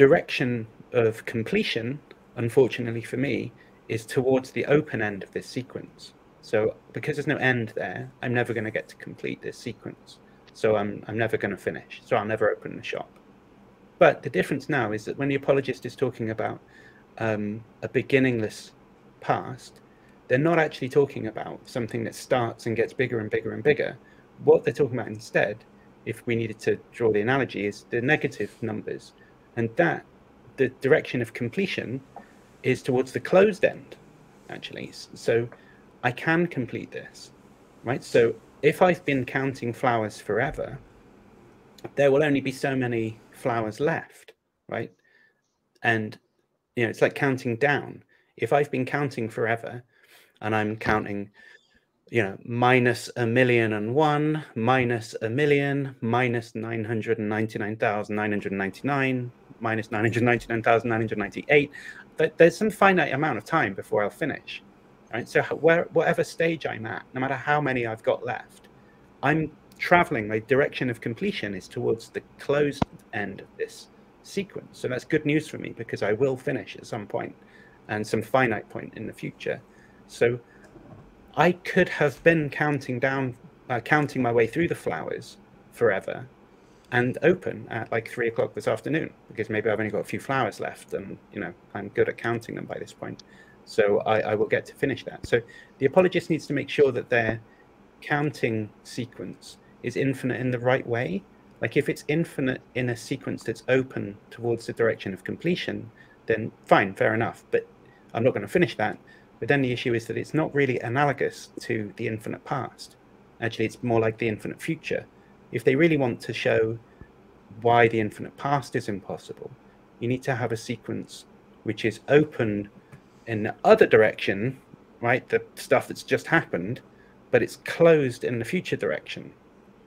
direction of completion, unfortunately for me, is towards the open end of this sequence. So because there's no end there, I'm never going to get to complete this sequence. So I'm I'm never going to finish. So I'll never open the shop. But the difference now is that when the apologist is talking about um, a beginningless past, they're not actually talking about something that starts and gets bigger and bigger and bigger. What they're talking about instead, if we needed to draw the analogy, is the negative numbers. And that, the direction of completion is towards the closed end, actually. So I can complete this, right? So if I've been counting flowers forever, there will only be so many flowers left, right? And you know, it's like counting down. If I've been counting forever and I'm counting, you know, minus a million and one, minus a million, minus 999,999, minus 999,998. Th- There's some finite amount of time before I'll finish. Right. So where, whatever stage I'm at, no matter how many I've got left, I'm traveling. My direction of completion is towards the closed end of this sequence. So that's good news for me because I will finish at some point and some finite point in the future. So I could have been counting down, uh, counting my way through the flowers forever and open at like three o'clock this afternoon because maybe I've only got a few flowers left and you know I'm good at counting them by this point. So I, I will get to finish that. So the apologist needs to make sure that their counting sequence is infinite in the right way. Like if it's infinite in a sequence that's open towards the direction of completion, then fine, fair enough. But I'm not going to finish that. But then the issue is that it's not really analogous to the infinite past. Actually, it's more like the infinite future. If they really want to show why the infinite past is impossible, you need to have a sequence which is open in the other direction, right? The stuff that's just happened, but it's closed in the future direction,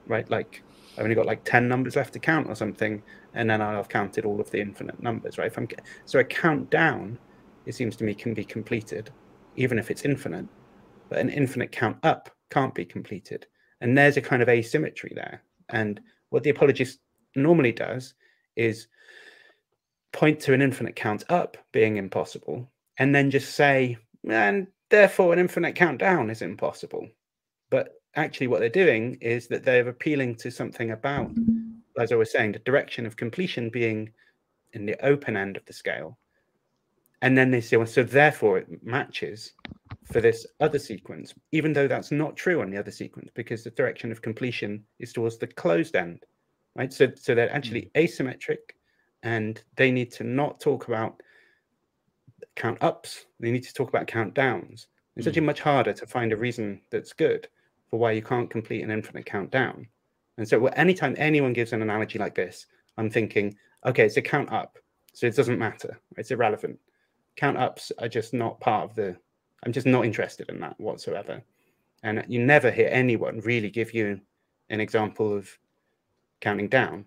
right? Like I've only got like 10 numbers left to count or something, and then have counted all of the infinite numbers, right? If I'm so a count down, it seems to me can be completed, even if it's infinite, but an infinite count up can't be completed. And there's a kind of asymmetry there. And what the apologist normally does is point to an infinite count up being impossible, and then just say, and therefore an infinite count down is impossible. But actually, what they're doing is that they're appealing to something about, as I was saying, the direction of completion being in the open end of the scale. And then they say, well, so therefore it matches for this other sequence, even though that's not true on the other sequence, because the direction of completion is towards the closed end, right? So, so they're actually mm. asymmetric, and they need to not talk about count ups. They need to talk about count downs. It's mm. actually much harder to find a reason that's good for why you can't complete an infinite countdown. And so, anytime anyone gives an analogy like this, I'm thinking, okay, it's a count up, so it doesn't matter. It's irrelevant. Count ups are just not part of the. I'm just not interested in that whatsoever. And you never hear anyone really give you an example of counting down.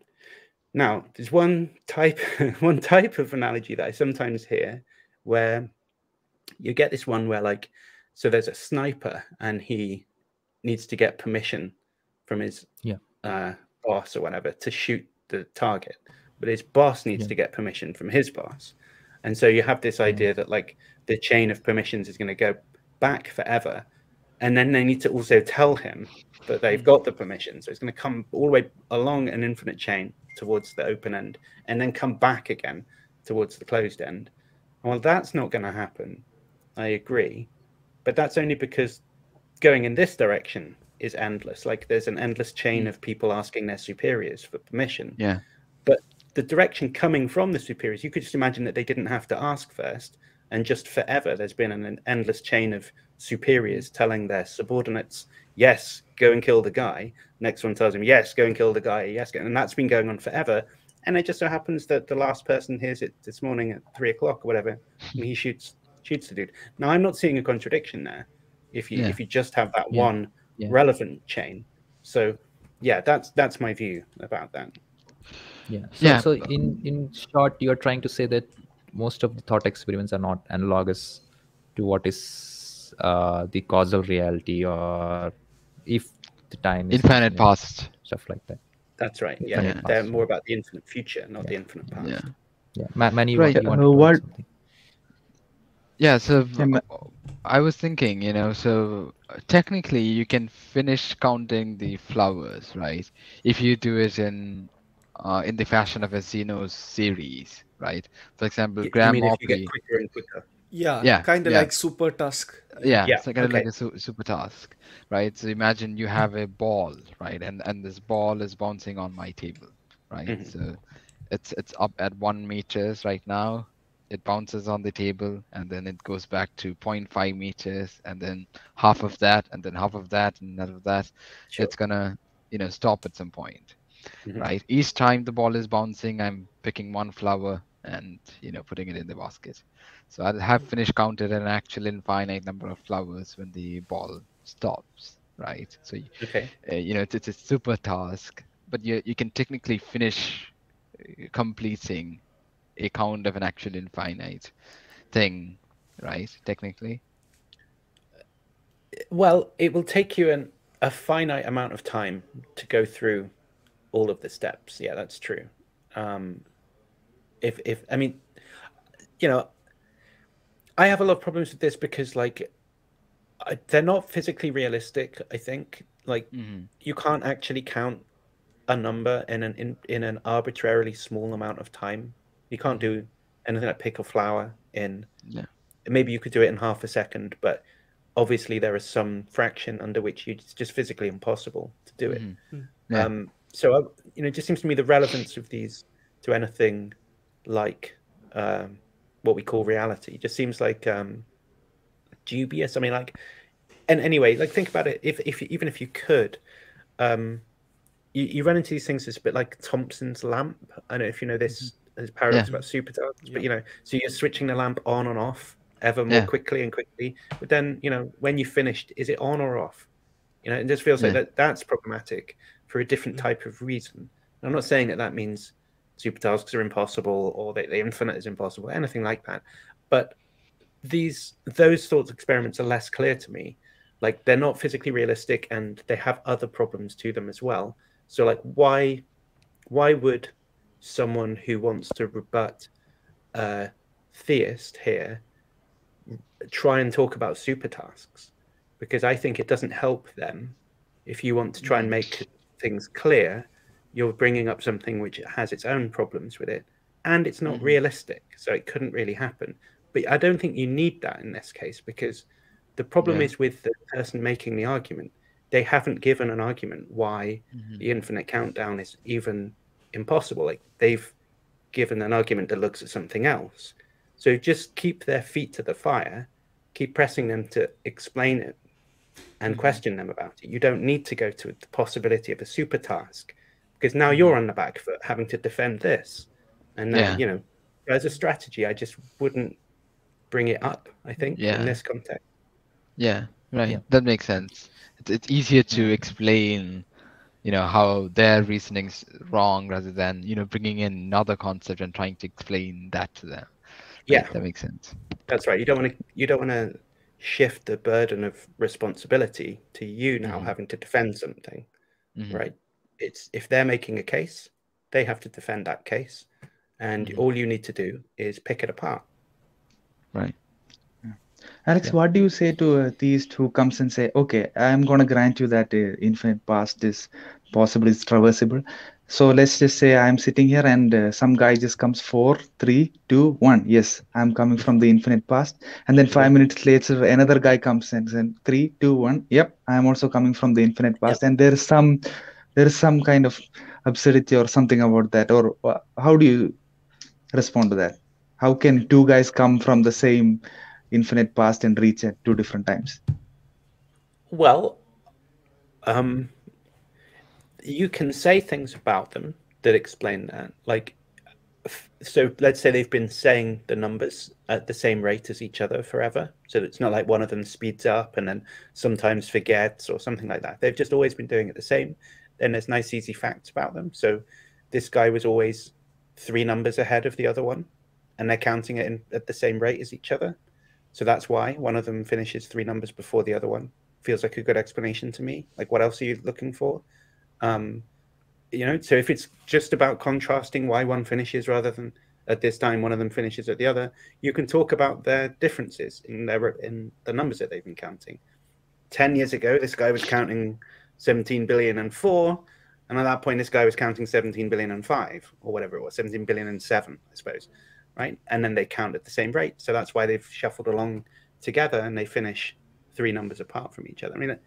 Now, there's one type, (laughs) one type of analogy that I sometimes hear where you get this one where, like, so there's a sniper and he needs to get permission from his Yeah. uh, boss or whatever to shoot the target, but his boss needs Yeah. to get permission from his boss, and so you have this hmm. idea that like the chain of permissions is going to go back forever, and then they need to also tell him that they've hmm. got the permission, so it's going to come all the way along an infinite chain towards the open end, and then come back again towards the closed end. Well, that's not going to happen. I agree, but that's only because going in this direction is endless. Like there's an endless chain hmm. of people asking their superiors for permission. Yeah. The direction coming from the superiors, you could just imagine that they didn't have to ask first, and just forever there's been an, an endless chain of superiors telling their subordinates, "Yes, go and kill the guy." Next one tells him, "Yes, go and kill the guy." Yes, and that's been going on forever. And it just so happens that the last person hears it this morning at three o'clock or whatever, and he shoots shoots the dude. Now I'm not seeing a contradiction there. If you Yeah. if you just have that Yeah. one Yeah. relevant chain, so yeah, that's that's my view about that. Yeah. So, Yeah. so in in short, you're trying to say that most of the thought experiments are not analogous to what is uh, the causal reality, or if the time is Infinite past. stuff like that. That's right. Yeah, Infinite they're more about the infinite future, not the infinite past. Yeah. Yeah. Ma- Manny, Right, what, you uh, wanted to add what- Yeah, so Yeah, I was thinking, you know, so uh, technically you can finish counting the flowers, right? If you do it in uh, in the fashion of a Zeno's series, right? For example, Y- You Graham mean if you get Oppy, quicker quicker? Yeah, Yeah, kind of yeah. like super task. yeah, Yeah, so kind of like a su- super task, right? So imagine you have a ball, right? And and this ball is bouncing on my table, right? Mhm. So it's it's up at one meters right now. It bounces on the table and then it goes back to 0.5 meters and then half of that and then half of that and none of that. Sure. It's gonna, you know, stop at some point, Mhm. right? Each time the ball is bouncing, I'm picking one flower and you know putting it in the basket. So I'll have finished counted an actual infinite number of flowers when the ball stops, right? So Okay. uh, you know it's, it's a super task, but you you can technically finish uh, completing a count of an actual infinite thing, right? Technically. Well, it will take you an, a finite amount of time to go through all of the steps. Yeah, that's true. Um, if if I mean, you know, I have a lot of problems with this because like I, they're not physically realistic. I think like Mhm. you can't actually count a number in an in, in an arbitrarily small amount of time. You can't do anything like pick a flower in. Yeah. Maybe you could do it in half a second, but obviously there is some fraction under which you, it's just physically impossible to do it. Mhm. Yeah. Um, so I, you know, it just seems to me the relevance of these to anything like um, what we call reality just seems like um, dubious. I mean, like, and anyway, like think about it. If if even if you could, um, you, you run into these things. It's a bit like Thomson's lamp. I don't know if you know this. There's paradox Yeah. about supertasks, Yeah. but you know, so you're switching the lamp on and off ever more Yeah. quickly and quickly. But then, you know, when you finished, is it on or off? You know, it just feels like that that's problematic for a different mm-hmm. type of reason. I'm not saying that that means super tasks are impossible or that the infinite is impossible, anything like that. But these those sorts of experiments are less clear to me. Like they're not physically realistic and they have other problems to them as well. So like why why would someone who wants to rebut a theist here try and talk about super tasks? Because I think it doesn't help them if you want to try and mm-hmm. make things clear, you're bringing up something which has its own problems with it, and it's not Mhm. realistic, so it couldn't really happen. But I don't think you need that in this case because the problem Yeah. is with the person making the argument. They haven't given an argument why Mhm. the infinite countdown is even impossible. Like they've given an argument that looks at something else. So just keep their feet to the fire, keep pressing them to explain it and Mhm. question them about it. You don't need to go to the possibility of a super task because now you're on the back foot having to defend this. And now, Yeah. you know, as a strategy, I just wouldn't bring it up, I think, Yeah. in this context. Yeah, right. Yeah. That makes sense. It's, it's easier to explain, you know, how their reasoning's wrong rather than, you know, bringing in another concept and trying to explain that to them. Right, Yeah. That makes sense. That's right. You don't want to you don't want to shift the burden of responsibility to you now Mhm. having to defend something, Mhm. right? It's if they're making a case, they have to defend that case, and Mhm. all you need to do is pick it apart. Right. Alex, Yeah. what do you say to a theist who comes and say, "Okay, I'm going to grant you that uh, infinite past is possible, it's traversable." So let's just say I'm sitting here and uh, some guy just comes four, three, two, one. Yes, I'm coming from the infinite past. And then five minutes later, another guy comes and says three, two, one. Yep, I'm also coming from the infinite past. And there is some, there is some kind of absurdity or something about that. Or uh, how do you respond to that? How can two guys come from the same infinite past and reach at two different times? Well, um, you can say things about them that explain that. Like, so let's say they've been saying the numbers at the same rate as each other forever. So it's not like one of them speeds up and then sometimes forgets or something like that. They've just always been doing it the same. Then there's nice, easy facts about them. So this guy was always three numbers ahead of the other one, and they're counting it in, at the same rate as each other. So that's why one of them finishes three numbers before the other one. Feels like a good explanation to me. Like, what else are you looking for? Um, you know, so if it's just about contrasting why one finishes rather than at this time one of them finishes at the other, you can talk about their differences in their in the numbers that they've been counting. Ten years ago, this guy was counting 17 billion and four, and at that point, this guy was counting 17 billion and five, or whatever it was, 17 billion and seven, I suppose, right? And then they count at the same rate, so that's why they've shuffled along together and they finish three numbers apart from each other. I mean,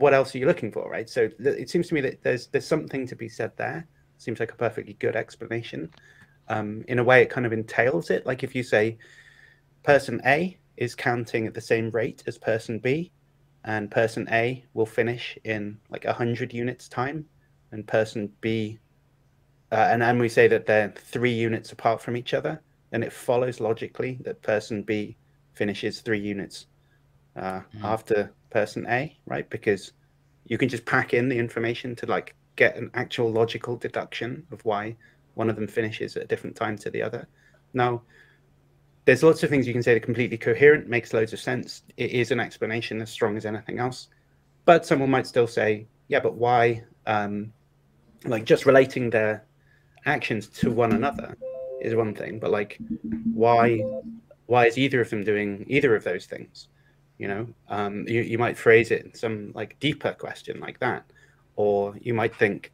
what else are you looking for, right? So it seems to me that there's there's something to be said there. Seems like a perfectly good explanation. Um, in a way, it kind of entails it. Like if you say person A is counting at the same rate as person B, and person A will finish in like hundred units time, and person B, uh, and then we say that they're three units apart from each other, then it follows logically that person B finishes three units uh, Mhm. after person A, right? Because you can just pack in the information to like get an actual logical deduction of why one of them finishes at a different time to the other. Now, there's lots of things you can say that completely coherent, makes loads of sense. It is an explanation as strong as anything else. But someone might still say, yeah, but why? Um, like just relating their actions to one another is one thing, but like why why is either of them doing either of those things? You know, um, you, you might phrase it in some like deeper question like that. Or you might think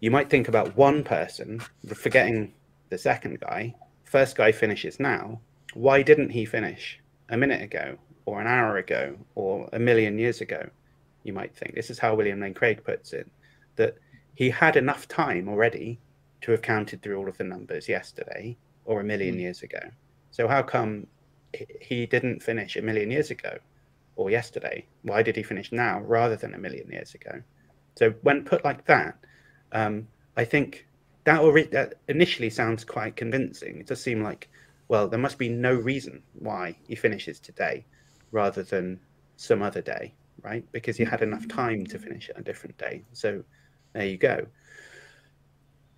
you might think about one person, forgetting the second guy. First guy finishes now. Why didn't he finish a minute ago, or an hour ago, or a million years ago? You might think. This is how William Lane Craig puts it that he had enough time already to have counted through all of the numbers yesterday or a million mm. years ago. So how come he didn't finish a million years ago or yesterday? Why did he finish now rather than a million years ago? So when put like that, um, I think that, already, that initially sounds quite convincing. It does seem like, well, there must be no reason why he finishes today rather than some other day, right? Because he had enough time to finish it a different day. So there you go.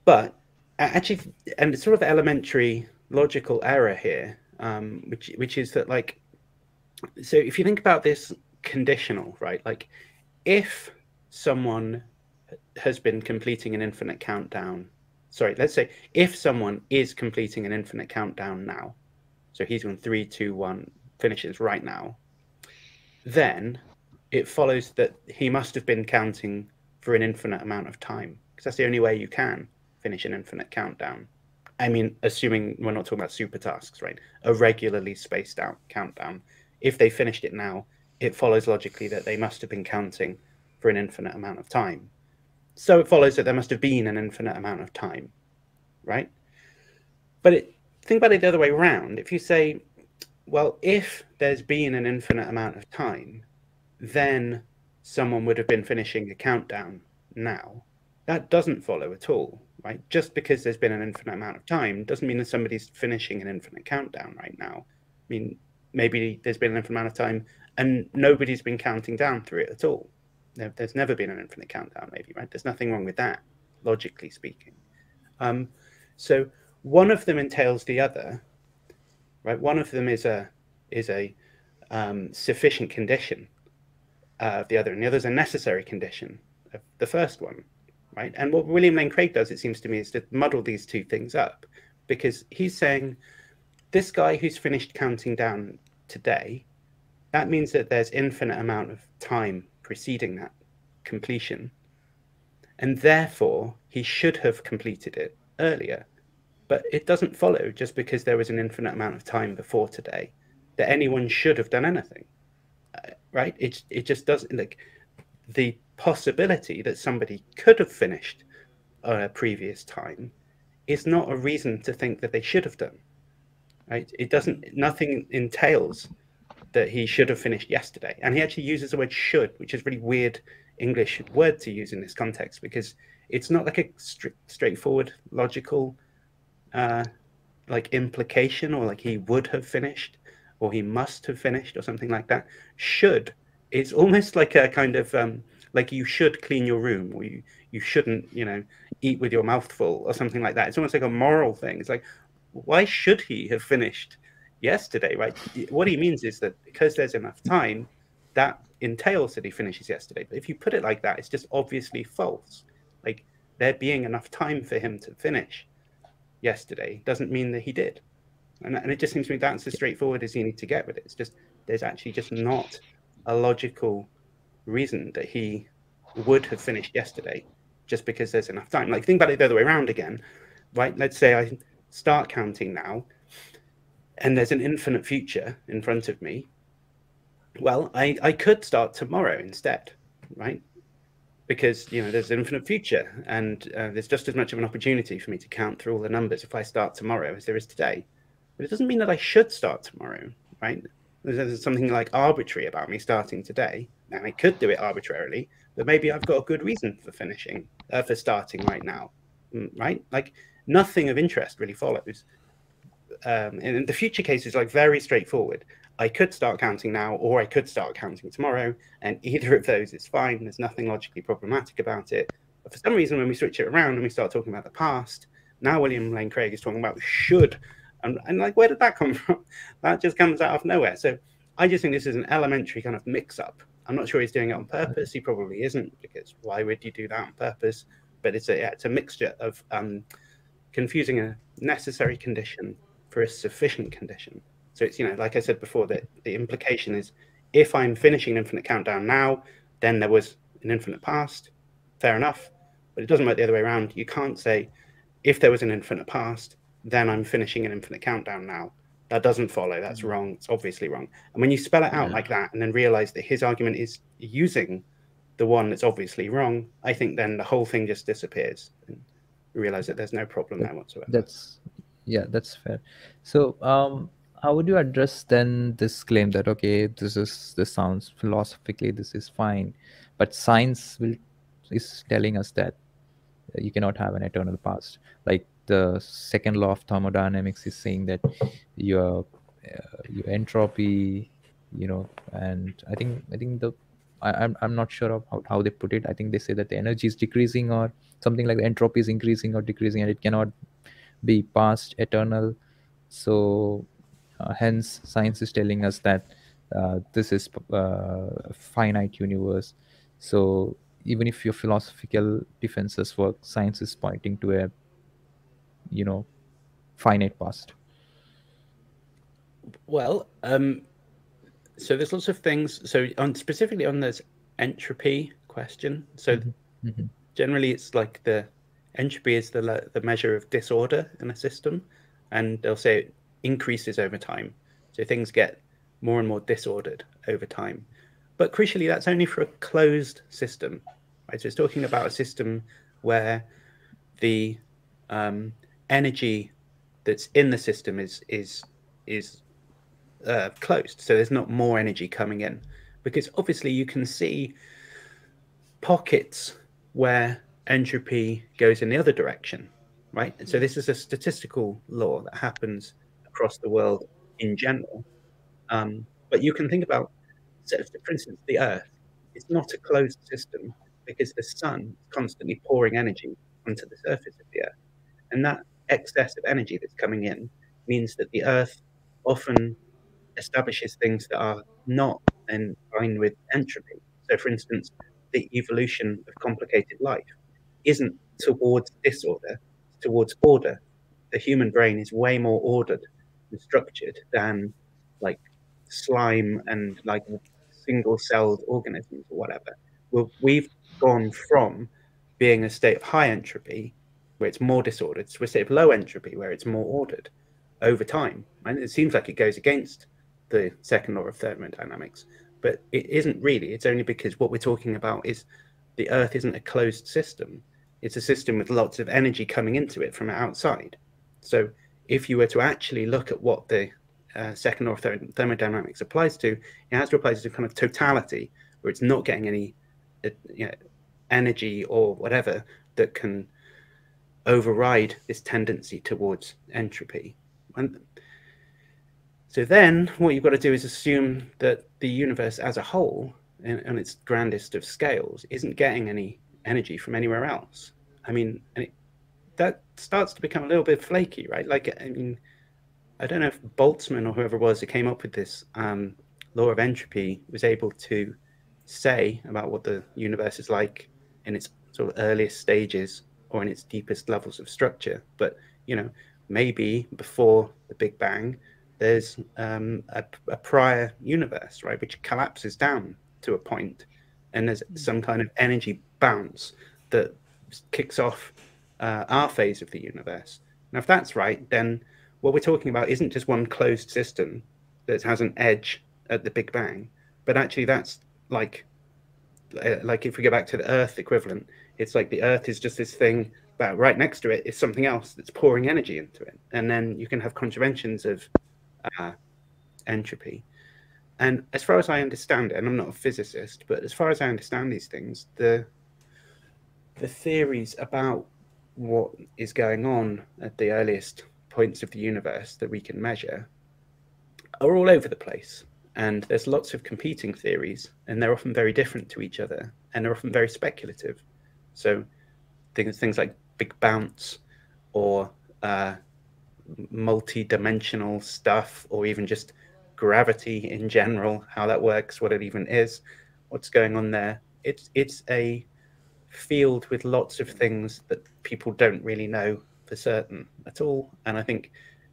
But actually, and it's sort of elementary logical error here, um, which which is that like, so if you think about this conditional, right? Like, if someone has been completing an infinite countdown, sorry, let's say if someone is completing an infinite countdown now, so he's on three, two, one, finishes right now, then it follows that he must have been counting for an infinite amount of time because that's the only way you can finish an infinite countdown. I mean, assuming we're not talking about super tasks, right? A regularly spaced out countdown. If they finished it now, it follows logically that they must have been counting for an infinite amount of time. So it follows that there must have been an infinite amount of time, right? But it, think about it the other way around. If you say, well, if there's been an infinite amount of time, then someone would have been finishing a countdown now. That doesn't follow at all, right? Just because there's been an infinite amount of time doesn't mean that somebody's finishing an infinite countdown right now. I mean, maybe there's been an infinite amount of time and nobody's been counting down through it at all. There, there's never been an infinite countdown, maybe, right? There's nothing wrong with that, logically speaking. Um, so one of them entails the other, right? One of them is a is a um, sufficient condition uh, of the other, and the other is a necessary condition of the first one, right? And what William Lane Craig does, it seems to me, is to muddle these two things up, because he's saying this guy who's finished counting down today, that means that there's infinite amount of time preceding that completion, and therefore he should have completed it earlier. But it doesn't follow just because there was an infinite amount of time before today that anyone should have done anything uh, right? It it just doesn't like the possibility that somebody could have finished a previous time is not a reason to think that they should have done. Right? It doesn't. Nothing entails that he should have finished yesterday, and he actually uses the word "should," which is a really weird English word to use in this context because it's not like a st- straightforward logical uh, like implication or like he would have finished or he must have finished or something like that. Should it's almost like a kind of um, like you should clean your room or you you shouldn't you know eat with your mouth full or something like that. It's almost like a moral thing. It's like why should he have finished yesterday? Right? What he means is that because there's enough time, that entails that he finishes yesterday. But if you put it like that, it's just obviously false. Like there being enough time for him to finish yesterday doesn't mean that he did. And, and it just seems to me that's as straightforward as you need to get with it. It's just there's actually just not a logical reason that he would have finished yesterday just because there's enough time. Like think about it the other way around again, right? Let's say I start counting now and there's an infinite future in front of me. Well, I, I could start tomorrow instead, right? Because you know there's an infinite future, and uh, there's just as much of an opportunity for me to count through all the numbers if I start tomorrow as there is today. But it doesn't mean that I should start tomorrow, right? There's something like arbitrary about me starting today. Now I could do it arbitrarily, but maybe I've got a good reason for finishing, uh, for starting right now, mm, right? Like nothing of interest really follows. Um, and the future case is like very straightforward. I could start counting now, or I could start counting tomorrow, and (laughs) either of those is fine. There's nothing logically problematic about it. But for some reason, when we switch it around and we start talking about the past, Now William Lane Craig is talking about should, and, and like where did that come (laughs) from? that just comes out of nowhere. So I just think this is an elementary kind of mix-up. I'm not sure he's doing it on purpose. He probably isn't because why would you do that on purpose? But it's a yeah, it's a mixture of um, confusing a necessary condition for a sufficient condition. So it's you know like I said before that the implication is if I'm finishing an infinite countdown now, then there was an infinite past. Fair enough, but it doesn't work the other way around. You can't say if there was an infinite past, then I'm finishing an infinite countdown now. That doesn't follow. That's Mm. wrong. It's obviously wrong. And when you spell it out Yeah. like that and then realize that his argument is using the one that's obviously wrong, I think then the whole thing just disappears and you realize that there's no problem there whatsoever. That's yeah, that's fair. So, um, how would you address then this claim that okay, this is this sounds philosophically this is fine, but science will is telling us that you cannot have an eternal past. Like the second law of thermodynamics is saying that your uh, your entropy, you know, and I think I think the I, I'm I'm not sure of how, how they put it. I think they say that the energy is decreasing or something like the entropy is increasing or decreasing, and it cannot be past eternal. So uh, hence science is telling us that uh, this is uh, a finite universe. So even if your philosophical defenses work, science is pointing to a you know finite past. Well, um, so there's lots of things. So on specifically on this entropy question. So Mhm. Mhm. generally, it's like the entropy is the the measure of disorder in a system, and they'll say it increases over time. So things get more and more disordered over time. But crucially, that's only for a closed system, right? So it's talking about a system where the um, energy that's in the system is is is uh, closed. So there's not more energy coming in, because obviously you can see pockets where entropy goes in the other direction, right? And so this is a statistical law that happens across the world in general. Um, but you can think about, for instance, the Earth. It's not a closed system because the sun is constantly pouring energy onto the surface of the Earth, and that excess of energy that's coming in means that the Earth often establishes things that are not in line with entropy. So, for instance, the evolution of complicated life isn't towards disorder, it's towards order. The human brain is way more ordered and structured than like slime and like single celled organisms or whatever. Well, we've gone from being a state of high entropy where it's more disordered to a state of low entropy where it's more ordered over time. And it seems like it goes against the second law of thermodynamics, but it isn't really. It's only because what we're talking about is the Earth isn't a closed system. It's a system with lots of energy coming into it from outside. So if you were to actually look at what the uh, second law of thermodynamics applies to, it has to apply to kind of totality, where it's not getting any uh, you know, energy or whatever that can override this tendency towards entropy. And so then what you've got to do is assume that the universe as a whole, in, on its grandest of scales, isn't getting any energy from anywhere else. I mean, and it, that starts to become a little bit flaky, right? Like, I mean, I don't know if Boltzmann or whoever it was that came up with this um, law of entropy was able to say about what the universe is like in its sort of earliest stages or in its deepest levels of structure. But you know, maybe before the Big Bang, there's um, a, a prior universe, right, which collapses down to a point, and there's some kind of energy bounce that kicks off uh, our phase of the universe. Now, if that's right, then what we're talking about isn't just one closed system that has an edge at the Big Bang, but actually that's like uh, like if we go back to the Earth equivalent, it's like the Earth is just this thing, but right next to it is something else that's pouring energy into it, and then you can have contraventions of uh, entropy. And as far as I understand it, and I'm not a physicist, but as far as I understand these things, the the theories about what is going on at the earliest points of the universe that we can measure are all over the place. And there's lots of competing theories, and they're often very different to each other, and they're often very speculative. So things things like big bounce or uh, multi-dimensional stuff, or even just gravity in general, how that works, what it even is, what's going on there. It's it's a field with lots of things that people don't really know for certain at all. And I think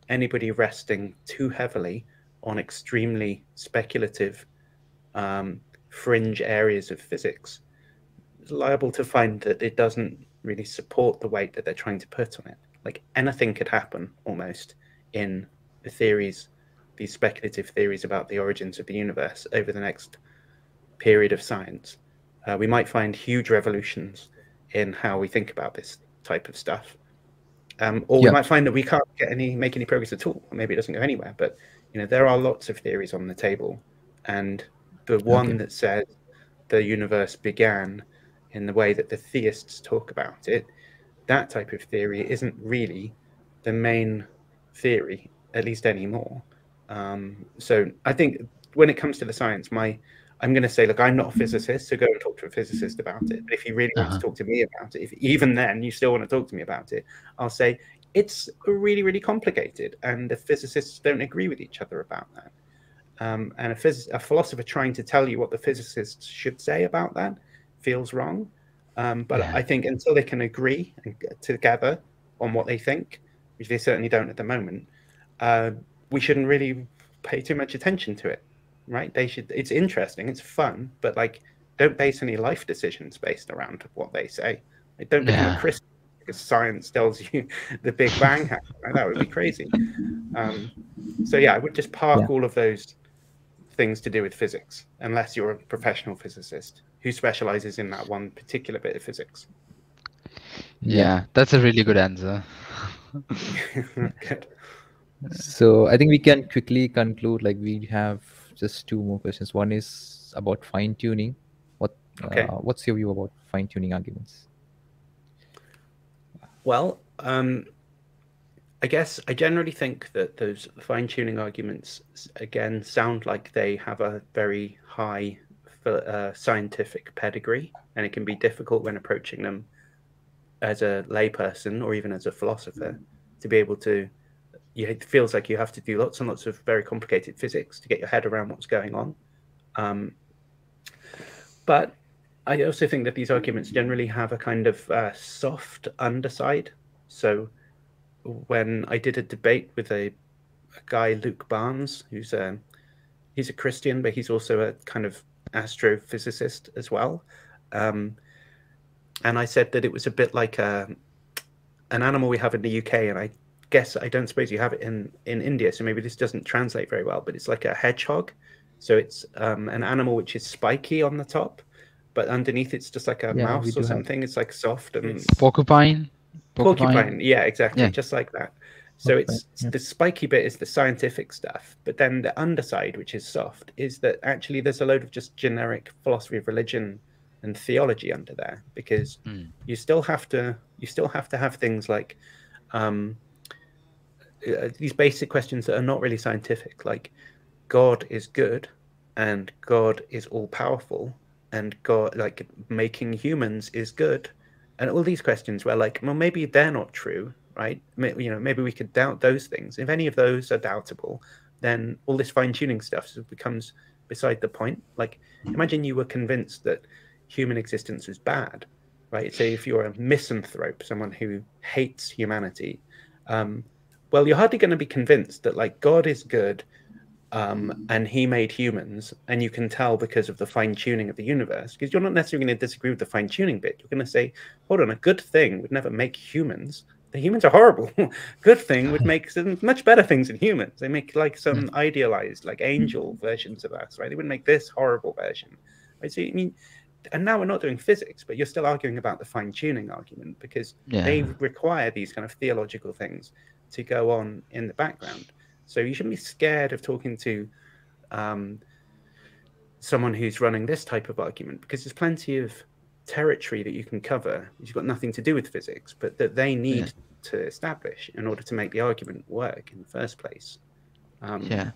anybody resting too heavily on extremely speculative um, fringe areas of physics liable to find that it doesn't really support the weight that they're trying to put on it. Like anything could happen almost in the theories, these speculative theories about the origins of the universe over the next period of science. Uh, we might find huge revolutions in how we think about this type of stuff. Um, or Yeah. we might find that we can't get any make any progress at all. Maybe it doesn't go anywhere. But you know, there are lots of theories on the table, and the one Okay. that says the universe began in the way that the theists talk about it, that type of theory isn't really the main theory, at least anymore. Um, so I think when it comes to the science, my I'm going to say, look, I'm not a physicist, so go and talk to a physicist about it. But if you really want Uh-huh. to talk to me about it, if even then you still want to talk to me about it, I'll say it's really, really complicated, and the physicists don't agree with each other about that. Um, and a, phys- a philosopher trying to tell you what the physicists should say about that feels wrong. Um, but Yeah. I think until they can agree together on what they think, which they certainly don't at the moment, uh, we shouldn't really pay too much attention to it, right? They should. It's interesting, it's fun, but like, don't base any life decisions based around what they say. Like, don't become Yeah. a Christian because science tells you (laughs) the Big Bang happened. That would be crazy. Um, so yeah, I would just park Yeah. all of those things to do with physics, unless you're a professional physicist who specializes in that one particular bit of physics. Yeah, that's a really good answer. (laughs) Good. So I think we can quickly conclude. Like we have just two more questions. One is about fine tuning. What Okay. uh, what's your view about fine tuning arguments? Well, um, I guess I generally think that those fine tuning arguments, again, sound like they have a very high uh, scientific pedigree, and it can be difficult when approaching them as a layperson or even as a philosopher to be able to. You, it feels like you have to do lots and lots of very complicated physics to get your head around what's going on. Um, but I also think that these arguments generally have a kind of uh, soft underside. So when I did a debate with a, a guy, Luke Barnes, who's a he's a Christian, but he's also a kind of astrophysicist as well. Um, and I said that it was a bit like a, an animal we have in the UK, and I guess I don't suppose you have it in in India, so maybe this doesn't translate very well. But it's like a hedgehog, so it's um, an animal which is spiky on the top, but underneath it's just like a Yeah, mouse or have- something. It's like soft and Porcupine. Porcupine. Yeah, exactly, Yeah. just like that. So Porcupine, it's yeah. the spiky bit is the scientific stuff, but then the underside, which is soft, is that actually there's a load of just generic philosophy of religion and theology under there because Mm. you still have to you still have to have things like um, uh, these basic questions that are not really scientific, like God is good and God is all powerful and God like making humans is good and all these questions where like well maybe they're not true right? You know maybe we could doubt those things. If any of those are doubtable then all this fine-tuning stuff becomes beside the point. Like imagine you were convinced that human existence is bad right? Say if you're a misanthrope someone who hates humanity um, well you're hardly going to be convinced that like god is good um, and he made humans, and you can tell because of the fine tuning of the universe, because you're not necessarily going to disagree with the fine tuning bit. You're going to say, hold on, a good thing would never make humans. The humans are horrible. (laughs) good thing would make some much better things than humans. They make like some idealized, like angel versions of us, right? They wouldn't make this horrible version. Right? So, I mean, and now we're not doing physics, but you're still arguing about the fine tuning argument because Yeah. they require these kind of theological things to go on in the background. So you shouldn't be scared of talking to um, someone who's running this type of argument because there's plenty of territory that you can cover You've got nothing to do with physics, but that they need Yeah. to establish in order to make the argument work in the first place. Um, Yeah.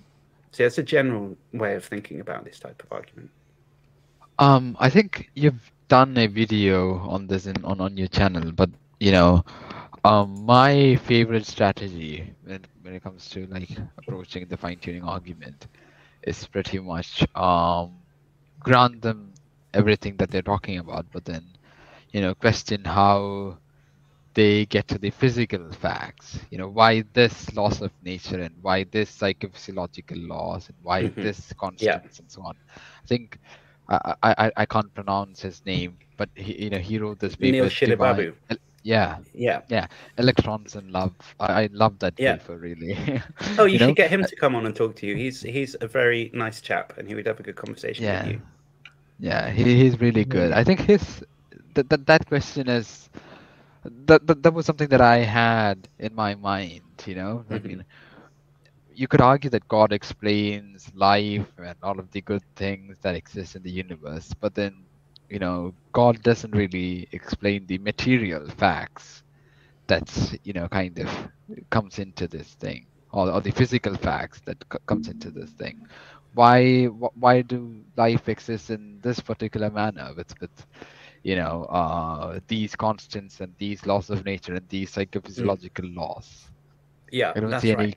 So that's a general way of thinking about this type of argument. Um, I think you've done a video on this in on, on your channel, but you know, Um, my favorite strategy when when it comes to like approaching the fine tuning argument is pretty much um grant them everything that they're talking about, but then you know question how they get to the physical facts. You know why this loss of nature and why this psychophysiological laws and why Mhm. this constants and so on. I think I, I I- can't pronounce his name, but he you know he wrote this paper. Neil Divine- Sinhababu. Yeah, Yeah. electrons and love. I, I love that Yeah. paper really. (laughs) Oh, you, know? should get him to come on and talk to you. He's he's a very nice chap, and he would have a good conversation Yeah. with you. Yeah, he, he's really good. I think his that that, that question is that, that that was something that I had in my mind, you know. I Mhm. mean you could argue that God explains life and all of the good things that exist in the universe, but then, you know, God doesn't really explain the material facts that's, you know, kind of comes into this thing, or, or the physical facts that c- comes into this thing. Why wh- why do life exist in this particular manner with with you know uh, these constants and these laws of nature and these psychophysiological laws? Yeah, I don't that's see right. any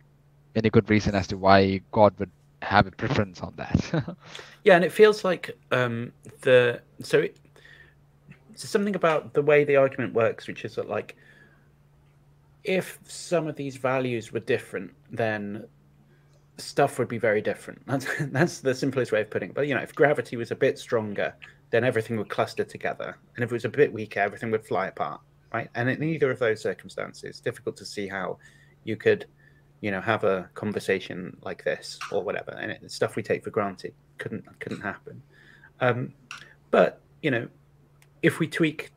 any good reason as to why God would have a preference on that. (laughs) Yeah, and it feels like um, the so it, so something about the way the argument works, which is that like if some of these values were different, then stuff would be very different. (laughs) That's that's the simplest way of putting it. But you know, if gravity was a bit stronger, then everything would cluster together, and if it was a bit weaker, everything would fly apart, right? And in either of those circumstances, difficult to see how you could, you know, have a conversation like this or whatever, and it, stuff we take for granted couldn't couldn't happen. Um, but you know, if we tweak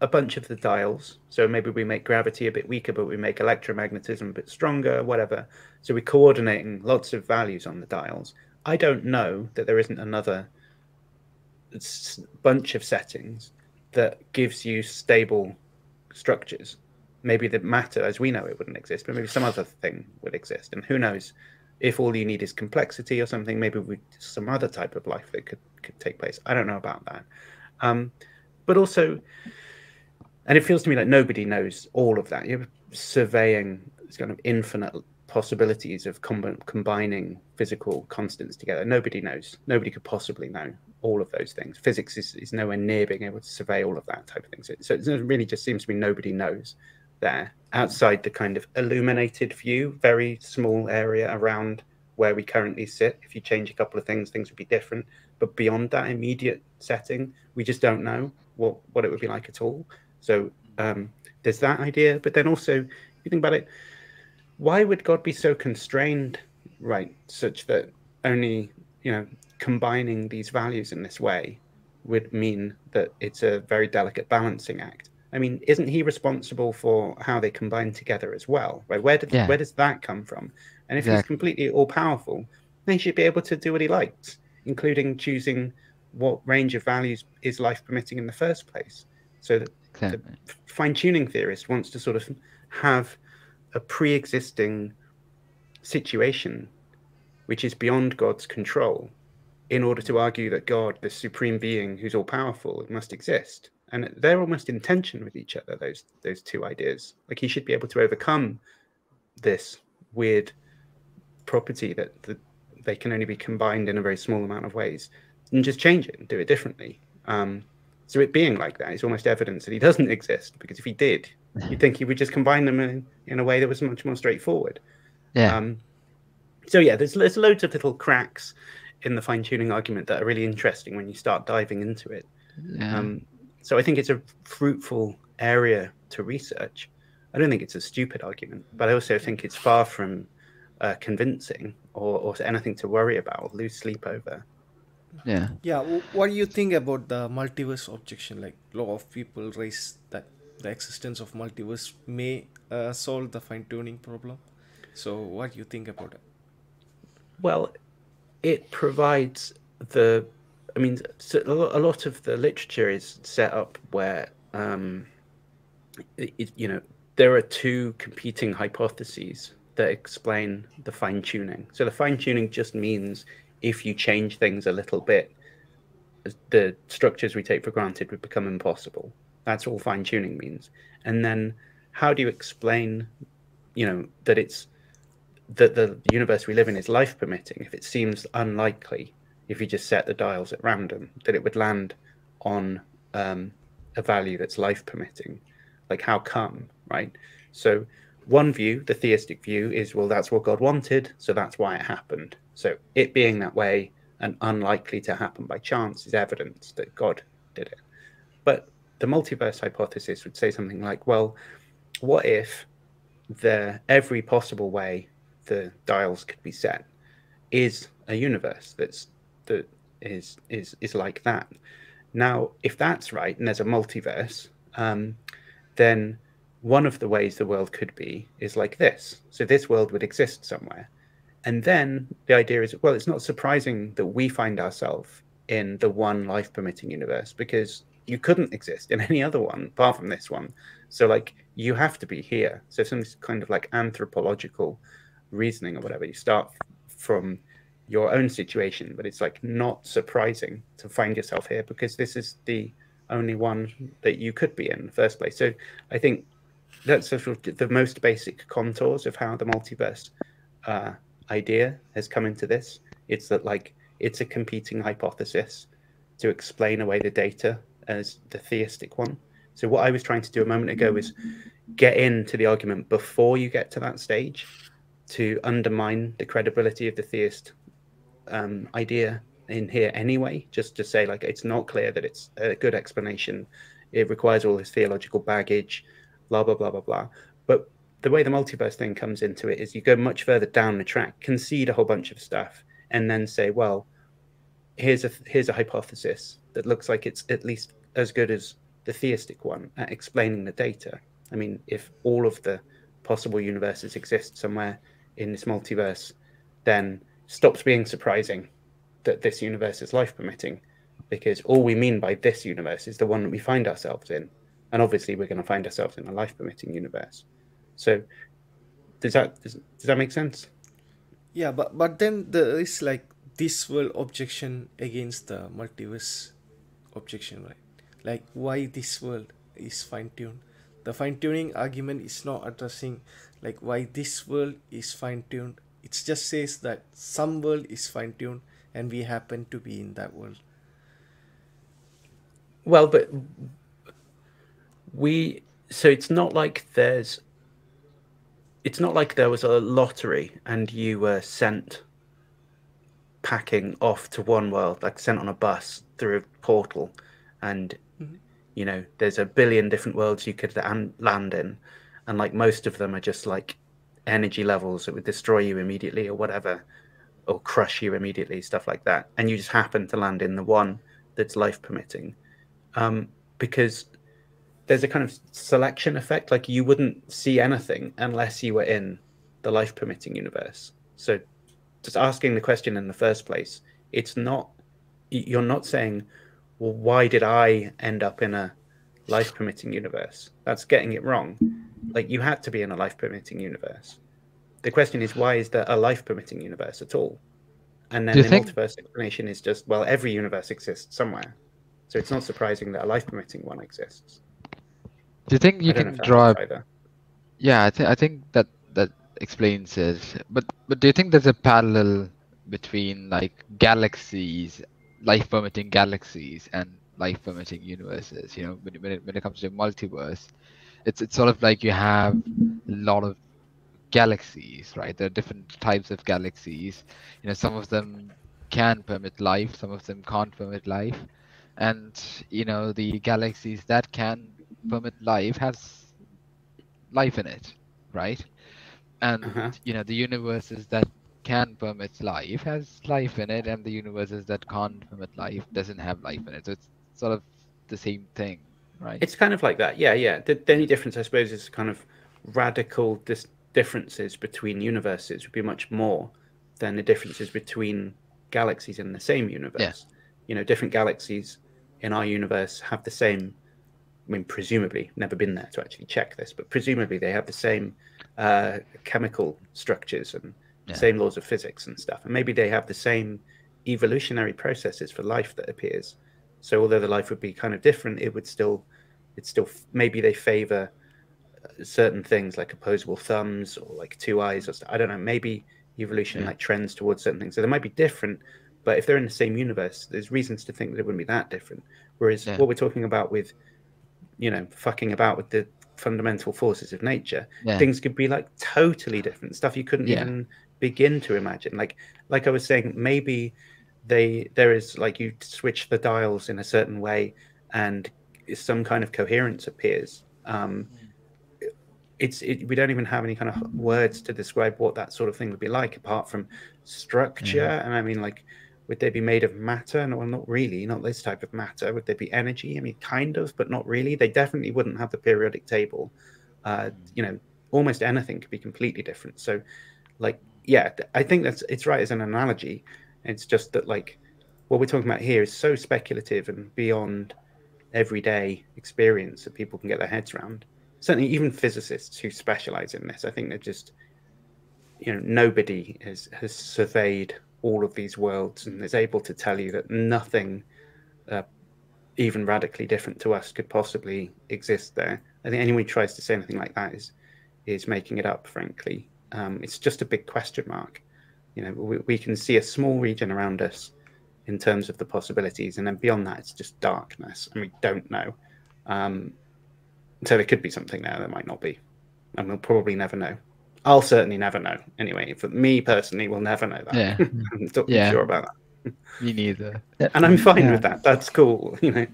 a bunch of the dials, so maybe we make gravity a bit weaker, but we make electromagnetism a bit stronger, whatever. So we're coordinating lots of values on the dials. I don't know that there isn't another bunch of settings that gives you stable structures. Maybe the matter, as we know it, wouldn't exist, but maybe some other thing would exist. And who knows? If all you need is complexity or something, maybe we some other type of life that could could take place. I don't know about that. Um, but also, and it feels to me like nobody knows all of that. You're surveying this kind of infinite possibilities of com- combining physical constants together. Nobody knows. Nobody could possibly know all of those things. Physics is, is nowhere near being able to survey all of that type of thing. So, so it really just seems to me nobody knows there outside the kind of illuminated view, very small area around where we currently sit. If you change a couple of things, things would be different. But beyond that immediate setting, we just don't know what, what it would be like at all. So um, there's that idea. But then also, if you think about it, why would God be so constrained, right, such that only, you know, combining these values in this way would mean that it's a very delicate balancing act? I mean, isn't he responsible for how they combine together as well? Right? Where did Yeah. where does that come from? And if he's completely all powerful, then he should be able to do what he likes, including choosing what range of values is life permitting in the first place. So that Exactly. fine tuning theorist wants to sort of have a pre existing situation which is beyond God's control in order to argue that God, the supreme being who's all powerful, must exist. And they're almost in tension with each other, those those two ideas. Like he should be able to overcome this weird property that, that they can only be combined in a very small amount of ways and just change it and do it differently. Um, so it being like that is almost evidence that he doesn't (laughs) exist because if he did, you'd think he would just combine them in, in a way that was much more straightforward. Yeah. Um, so yeah, there's there's loads of little cracks in the fine tuning argument that are really interesting when you start diving into it. yeah. Um, so I think it's a fruitful area to research. I don't think it's a stupid argument, but I also think it's far from uh, convincing or, or anything to worry about or lose sleep over. yeah. Yeah, what do you think about the multiverse objection? Like, a lot of people raise that the existence of multiverse may uh, solve the fine tuning problem. So, what do you think about it? Well, it provides the. I mean, a lo- a lot of the literature is set up where, um, it- you know, there are two competing hypotheses that explain the fine tuning. So the fine tuning just means if you change things a little bit, the structures we take for granted would become impossible. That's all fine tuning means. And then how do you explain, you know, that it's that the universe we live in is life permitting if it seems unlikely if you just set the dials at random that it would land on um, a value that's life permitting. Like how come right? So one view the theistic view is well that's what god wanted so that's why it happened. So it being that way and unlikely to happen by chance is evidence that god did it. But the multiverse hypothesis would say something like well what if the every possible way the dials could be set is a universe that's that is is is like that. Now, if that's right, and there's a multiverse, um, then one of the ways the world could be is like this. So this world would exist somewhere, and then the idea is, well, it's not surprising that we find ourselves in the one life permitting universe because you couldn't exist in (laughs) any other one apart from this one. So like you have to be here. So some kind of like anthropological reasoning or whatever. You start from your own situation, but it's like not surprising to find yourself here because this is the only one that you could be in the first place. So I think that's sort of the most basic contours of how the multiverse uh, idea has come into this. It's that like it's a competing hypothesis to explain away the data as the theistic one. So what I was trying to do a moment ago was get into the argument before you get to that stage to undermine the credibility of the theist um, idea in here anyway, just to say like it's not clear that it's a good explanation. It requires all this theological baggage, blah blah blah blah blah. But the way the multiverse thing comes into it is you go much further down the track, concede a whole bunch of stuff, and then say, well, here's a here's a hypothesis that looks like it's at least as good as the theistic one at explaining the data. I mean, if all of the possible universes exist somewhere in this multiverse, then stops being surprising that this universe is life permitting, because all we mean by this universe is the one that we find ourselves in, and obviously we're going to find ourselves in a life permitting universe. So, does that does, does that make sense? Yeah, but but then there is like this world objection against the multiverse objection, right? Like why this world is fine tuned. The fine tuning argument is not addressing like why this world is fine tuned. It just says that some world is fine tuned and we happen to be in that world. Well, but we so it's not like there's it's not like there was a lottery and you were sent packing off to one world, like sent on a bus through a portal, and Mhm. you know there's a billion different worlds you could land in, and like most of them are just like energy levels that would destroy you immediately or whatever, or crush you immediately, stuff like that, and you just happen to land in the one that's life permitting, um, because there's a kind of selection effect. Like you wouldn't see anything unless you were in the life permitting universe. So just asking the question in the first place, it's not you're not saying, well, why did I end up in a life permitting universe? That's getting it wrong. Like you had to be in a life permitting universe. The question is, why is there a life permitting universe at all? And then the think- multiverse explanation is just, well, every universe exists somewhere. So it's not surprising that a life permitting one exists. Do you think you I don't know can draw? Yeah, I think I think that that explains it. But but do you think there's a parallel between like galaxies, life permitting galaxies, and life permitting universes? You know, when when it, when it comes to multiverse, it's it's sort of like you have a lot of galaxies, right? There are different types of galaxies. You know, some of them can permit life, some of them can't permit life, and you know the galaxies that can permit life has life in it, right? And Uh-huh. you know the universes that can permit life has life in it, and the universes that can't permit life doesn't have life in it. So it's sort of the same thing, right? It's kind of like that. Yeah, yeah. The, the only difference, I suppose, is kind of radical dis- differences between universes would be much more than the differences between galaxies in the same universe. You know, different galaxies in our universe have the same. I mean, presumably, never been there to actually check this, but presumably they have the same uh, chemical structures and Yeah. same laws of physics and stuff, and maybe they have the same evolutionary processes for life that appears. So although the life would be kind of different, it would still, it's still maybe they favor uh, certain things like opposable thumbs or like two eyes or I don't know. Maybe evolution Yeah. like trends towards certain things. So they might be different, but if they're in the same universe, there's reasons to think that it wouldn't be that different. Whereas Yeah. what we're talking about with, you know, fucking about with the fundamental forces of nature, Yeah. things could be like totally different stuff you couldn't even begin to imagine. Like like I was saying, maybe they there is like you switch the dials in a certain way and some kind of coherence appears. Um, it's it, we don't even have any kind of words to describe what that sort of thing would be like apart from structure. And I mean, like, would they be made of matter? No, well, not really. Not this type of matter. Would they be energy? I mean, kind of, but not really. They definitely wouldn't have the periodic table. Uh, you know, almost anything could be completely different. So, like, yeah, I think that's it's right as an analogy. It's just that like what we're talking about here is so speculative and beyond everyday experience that people can get their heads around. Certainly, even physicists who specialize in this, I think they're just, you know, nobody has has surveyed all of these worlds and is able to tell you that nothing, uh, even radically different to us, could possibly exist there. I think anyone who tries to say anything like that is is making it up. Frankly, um, it's just a big question mark. You know, we, we can see a small region around us in terms of the possibilities, and then beyond that, it's just darkness, and we don't know. Um, so there could be something there, there might not be, and we'll probably never know. I'll certainly never know. Anyway, for me personally, we'll never know that. Yeah. (laughs) I'm not Yeah. sure about that, Me neither. (laughs) and I'm fine Yeah. with that. That's cool. You know,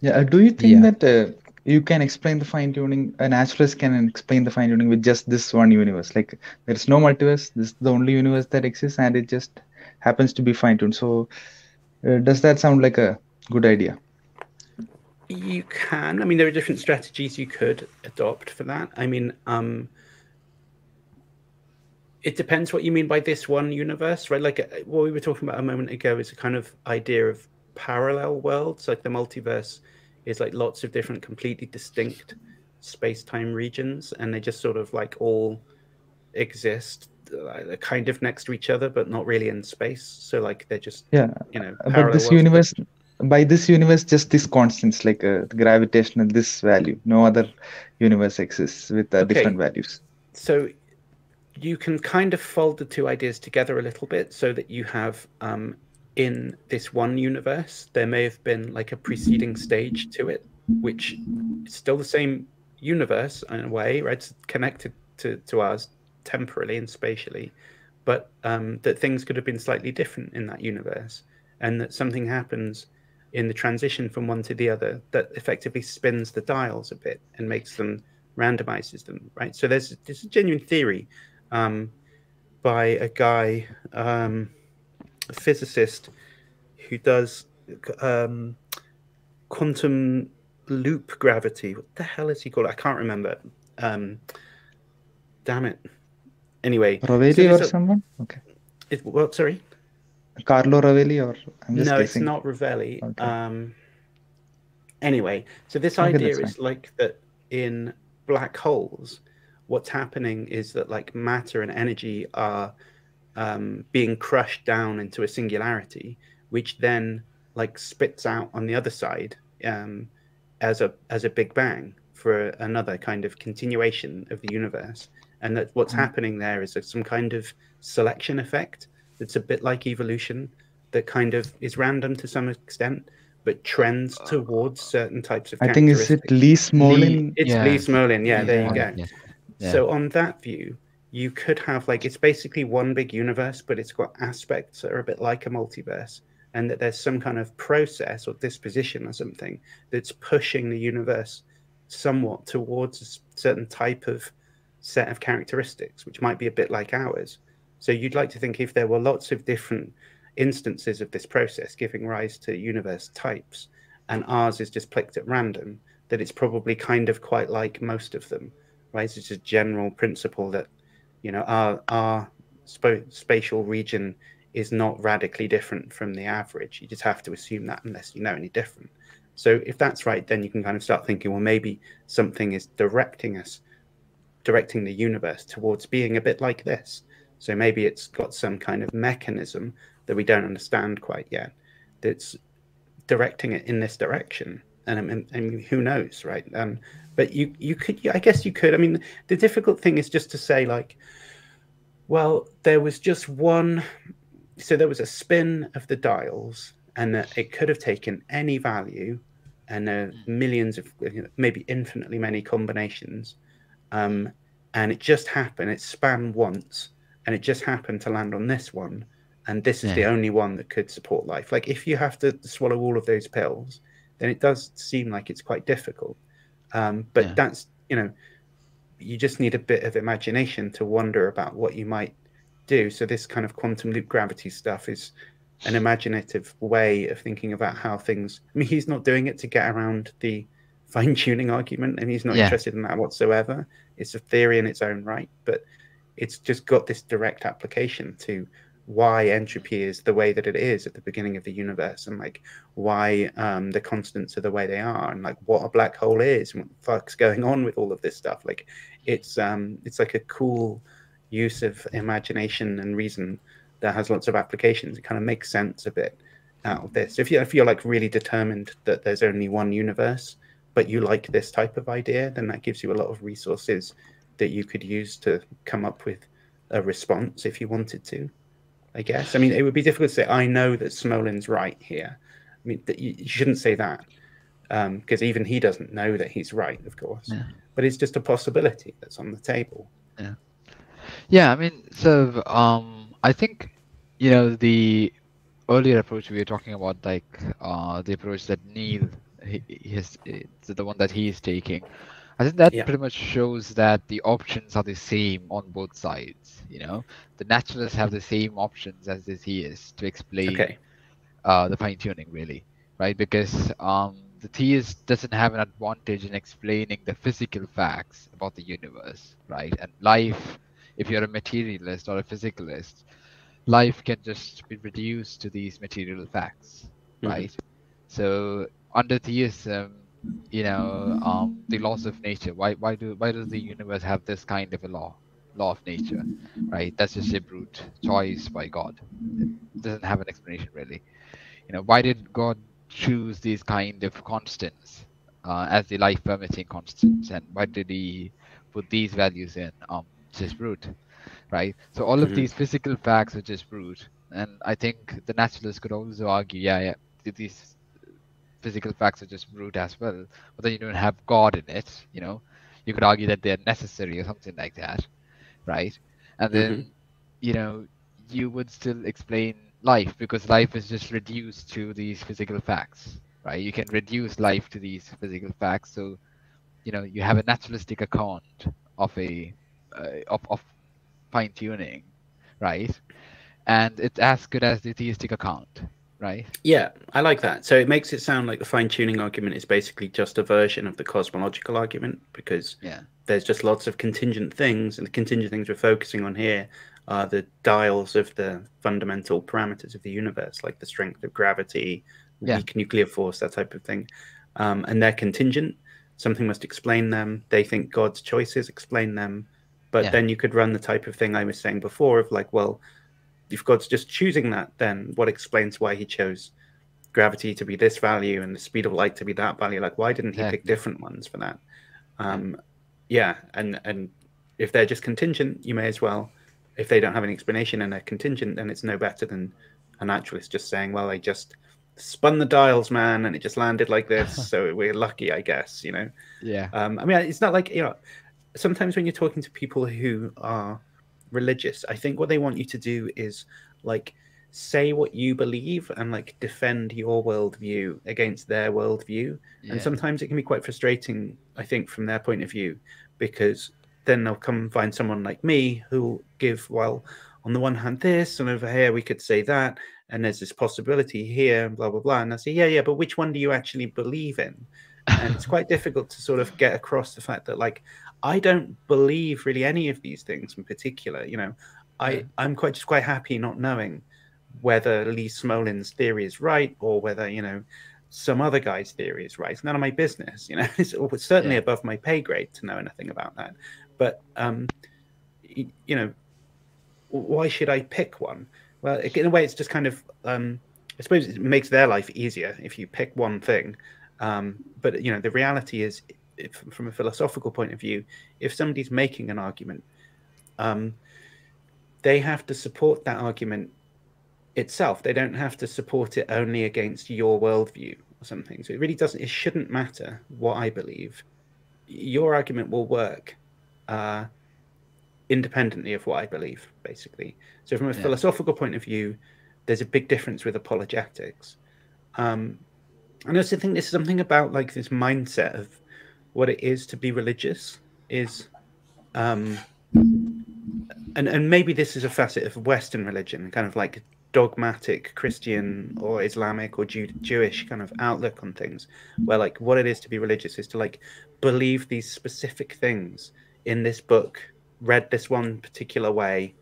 Yeah, uh, do you think Yeah. that uh, you can explain the fine tuning? A naturalist can explain the fine tuning with just this one universe. Like there's no multiverse. This is the only universe that exists, and it just happens to be fine tuned. So, uh, does that sound like a good idea? You can. I mean, there are different strategies you could adopt for that. I mean, um, it depends what you mean by this one universe, right? Like uh, what we were talking about a moment ago is a kind of idea of parallel worlds. Like the multiverse is like lots of different, completely distinct space-time regions, and they just sort of like all exist, uh, they're kind of next to each other, but not really in space. So like they're just Yeah, you know. but this universe, by this universe, just these constants like uh, gravitational this value. No other universe exists with uh, Okay. different values. so you can kind of fold the two ideas together a little bit so that you have um, in this one universe there may have been like a preceding stage to it which is still the same universe in a way right it's connected to, to ours temporally and spatially but um, that things could have been slightly different in that universe and that something happens in the transition from one to the other that effectively spins the dials a bit and makes them randomizes them right? So there's there's a genuine theory um, by a guy um, a physicist who does um, quantum loop gravity. What the hell is he called? I can't remember. Um, damn it anyway so Rovelli there's or a- someone? Okay, it, what sorry Carlo Rovelli or I'm just no, guessing. it's not Rovelli. Okay. Um, anyway, so this Okay, idea is like that in black holes, what's happening is that like matter and energy are um, being crushed down into a singularity, which then like spits out on the other side um, as a as a big bang for another kind of continuation of the universe. And that what's Mm. happening there is some kind of selection effect that's a bit like evolution that kind of is random to some extent, but trends towards certain types of I think is it characteristics. Lee Smolin? It's Yeah. Lee Smolin, yeah, there you go. Yeah. Yeah. So on that view, you could have like it's basically one big universe, but it's got aspects that are a bit like a multiverse, and that there's some kind of process or disposition or something that's pushing the universe somewhat towards a certain type of set of characteristics, which might be a bit like ours. So you'd like to think if there were lots of different instances of this process giving rise to universe types, and ours is just picked at random, that it's probably kind of quite like most of them, right? It's a general principle that you know our our sp- spatial region is not radically different from the average. You just have to assume that unless you know any different. So if that's right, then you can kind of start thinking, well, maybe something is directing us, directing the universe towards being a bit like this. So maybe it's got some kind of mechanism that we don't understand quite yet that's directing it in this direction. and, and, and who knows, right? Um, but you you could, I guess you could. I mean, the difficult thing is just to say like, well, there was just one. So there was a spin of the dials, and that it could have taken any value, and uh, millions of maybe infinitely many combinations, um, and it just happened. It span once, and it just happened to land on this one, and this is the only one that could support life. Like if you have to swallow all of those pills, then it does seem like it's quite difficult. Um, but Yeah. that's you know, you just need a bit of imagination to wonder about what you might do. So this kind of quantum loop gravity stuff is an imaginative way of thinking about how things. I mean, he's not doing it to get around the fine tuning argument, and he's not Yeah. interested in that whatsoever. It's a theory in its own right, but it's just got this direct application to why entropy is the way that it is at the beginning of the universe and like why um, the constants are the way they are and like what a black hole is and what the fuck's going on with all of this stuff like it's um it's like a cool use of imagination and reason that has lots of applications it kind of makes sense a bit out of this if you if you're like really determined that there's only one universe but you like this type of idea then that gives you a lot of resources that you could use to come up with a response if you wanted to I guess. I mean, it would be difficult to say, I know that Smolin's right here. I mean, you, you shouldn't say that because even he doesn't know that he's right, of course. Yeah. But it's just a possibility that's on the table. Yeah. Yeah, I mean, so um, I think you know the earlier approach we were talking about, like uh, the approach that Neil he, it's the one that he is taking. I think that Yeah. pretty much shows that the options are the same on both sides. You know, the naturalists have the same options as the theists to explain Okay. uh, the fine tuning, really, right? Because um, the theist doesn't have an advantage in explaining the physical facts about the universe, right? And life, if you're a materialist or a physicalist, life can just be reduced to these material facts, Mhm. right? So under theism, you know, um, the laws of nature. Why why do why does the universe have this kind of a law? Law of nature, right? That's just a brute choice by God. It doesn't have an explanation really. You know, why did God choose these kind of constants uh, as the life permitting constants, and why did He put these values in? Um, just brute, right? So all of Mhm. these physical facts are just brute, and I think the naturalists could also argue, yeah, yeah, th- these physical facts are just brute as well. But then you don't have God in it, you know. You could argue that they're necessary or something like that, right? And then, you know, you would still explain life because life is just reduced to these physical facts, right? You can reduce life to these physical facts, so you know you have a naturalistic account of a uh, of of fine tuning, right? And it's as good as the theistic account, right? Yeah, I like that. So it makes it sound like the fine tuning argument is basically just a version of the cosmological argument because Yeah. there's just lots of contingent things, and the contingent things we're focusing on here are the dials of the fundamental parameters of the universe, like the strength of gravity, Yeah. weak nuclear force, that type of thing. Um, and they're contingent. Something must explain them. They think God's choices explain them. But Yeah. then you could run the type of thing I was saying before of like, well, if God's just choosing that, then what explains why he chose gravity to be this value and the speed of light to be that value? Like, why didn't he pick different ones for that? Um, yeah, and and if they're just contingent, you may as well. If they don't have an explanation and they're contingent, then it's no better than a naturalist just saying, "Well, I just spun the dials, man, and it just landed like this, (laughs) so we're lucky, I guess." You know. Yeah. Um, I mean, it's not like you know. Sometimes when you're talking to people who are religious, I think what they want you to do is like say what you believe and like defend your worldview against their worldview. yeah. And sometimes it can be quite frustrating, I think, from their point of view, because then they'll come find someone like me who'll give, well, on the one hand, this, and over here we could say that, and there's this possibility here, and blah blah blah. And I say, yeah, yeah, but which one do you actually believe in? And it's quite difficult to sort of get across the fact that like I don't believe really any of these things in particular. You know, I. I'm quite just quite happy not knowing whether Lee Smolin's theory is right or whether you know some other guy's theory is right. It's none of my business. You know, (laughs) it's, it's certainly Yeah. above my pay grade to know anything about that. But um, y- you know, why should I pick one? Well, in a way, it's just kind of um, I suppose it makes their life easier if you pick one thing. Um, but you know, the reality is, if, from a philosophical point of view, if somebody's making an argument, um, they have to support that argument itself. They don't have to support it only against your worldview or something. So it really doesn't. It shouldn't matter what I believe. Your argument will work uh, independently of what I believe, basically. So from a Yeah. philosophical point of view, there's a big difference with apologetics. Um, and I also think there's something about like this mindset of what it is to be religious is um and and maybe this is a facet of western religion kind of like dogmatic christian or islamic or Jew- jewish kind of outlook on things where like what it is to be religious is to like believe these specific things in this book read this one particular way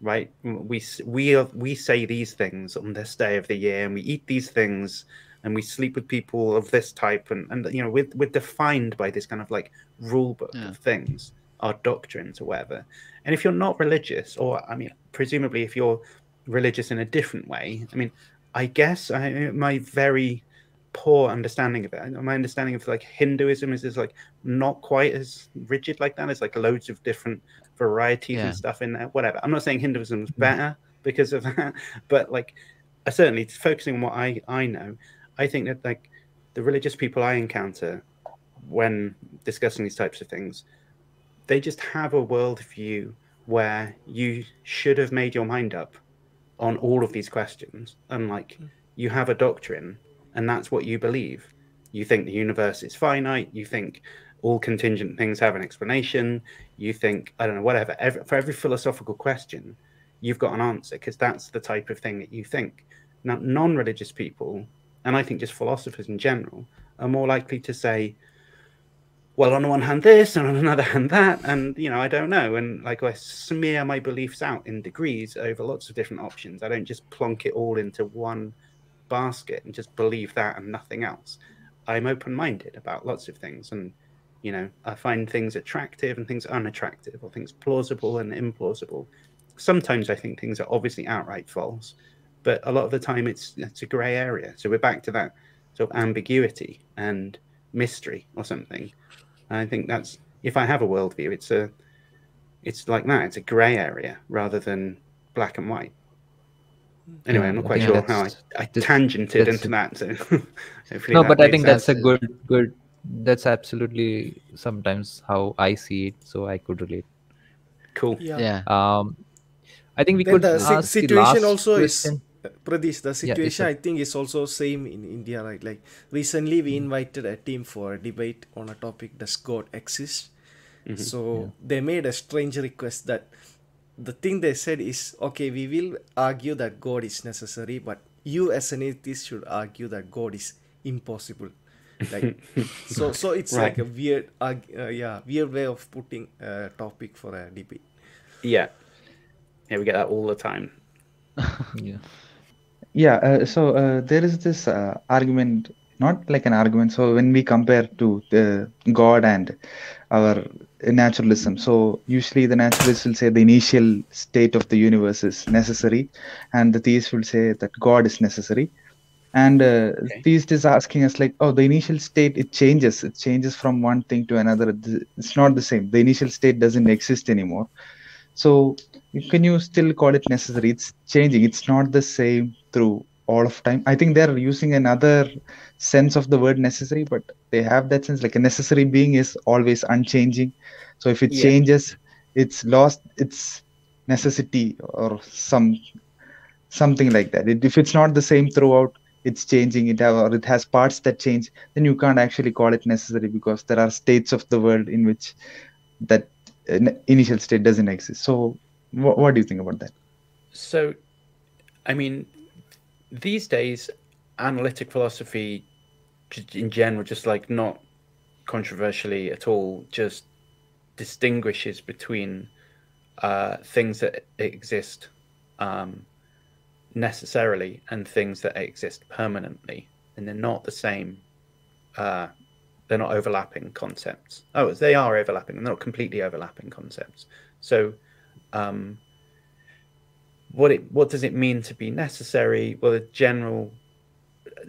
right? We we are, we say these things on this day of the year and we eat these things and we sleep with people of this type and and you know we're, we're defined by this kind of like rule book Yeah. of things our doctrines or whatever and if you're not religious or i mean presumably if you're religious in a different way i mean i guess I, my very poor understanding of it my understanding of like hinduism is, is like not quite as rigid like that it's like loads of different varieties Yeah. and stuff in there whatever i'm not saying hinduism is better because of (laughs) that but like uh, certainly focusing on what i i know i think that like the religious people i encounter when discussing these types of things they just have a worldview where you should have made your mind up on all of these questions. And like hmm. you have a doctrine and that's what you believe. You think the universe is finite. You think all contingent things have an explanation. You think i don't know whatever. Every, for every philosophical question you've got an answer because that's the type of thing that you think. Now non-religious people and i think just philosophers in general are more likely to say well, on the one hand, this, and on another hand, that, and you know, I don't know, and like I smear my beliefs out in degrees over lots of different options. I don't just plonk it all into one basket and just believe that and nothing else. I'm open-minded about lots of things, and you know, I find things attractive and things unattractive, or things plausible and implausible. Sometimes I think things are obviously outright false, but a lot of the time it's it's a grey area. So we're back to that sort of ambiguity and mystery or something. I think that's if I have a worldview, it's a it's like that. It's a grey area rather than black and white. Anyway, Yeah, I'm not quite think sure how I, that's- I tangented into that. So (laughs) hopefully no that but i made think sense. that's a good good that's absolutely sometimes how i see it so i could relate cool. Yeah. Yeah. um i think we Then could the si- ask the situation last also question. is Pratish, the situation sir. I think is also same in India, right? Like recently we invited a team for a debate on a topic does God exist? So they made a strange request that the thing they said is okay, we will argue that God is necessary, but you as an atheist should argue that God is impossible. Like (laughs) so so it's Right. like a weird uh, yeah, weird way of putting a topic for a debate. Yeah. Yeah, we get that all the time. (laughs) yeah Yeah, uh, so uh, there is this uh, argument, not like an argument. So when we compare to the God and our naturalism, so usually the naturalist will say the initial state of the universe is necessary, and the theist will say that God is necessary. And uh, Okay. theist is asking us like, oh, the initial state it changes. It changes from one thing to another. It's not the same. The initial state doesn't exist anymore. So can you still call it necessary? It's changing. It's not the same through all of time. I think they're using another sense of the word necessary, but they have that sense like a necessary being is always unchanging. So if it Yeah. changes, it's lost its necessity or some something like that. It, if it's not the same throughout, it's changing. It have, or it has parts that change. Then you can't actually call it necessary because there are states of the world in which that uh, initial state doesn't exist. So what, what do you think about that? So, I mean, these days, analytic philosophy, in general, just like not controversially at all, just distinguishes between uh, things that exist um, necessarily and things that exist permanently, and they're not the same. Uh, they're not overlapping concepts. Oh, they are overlapping. They're not completely overlapping concepts. So, um, what it what does it mean to be necessary? Well, the general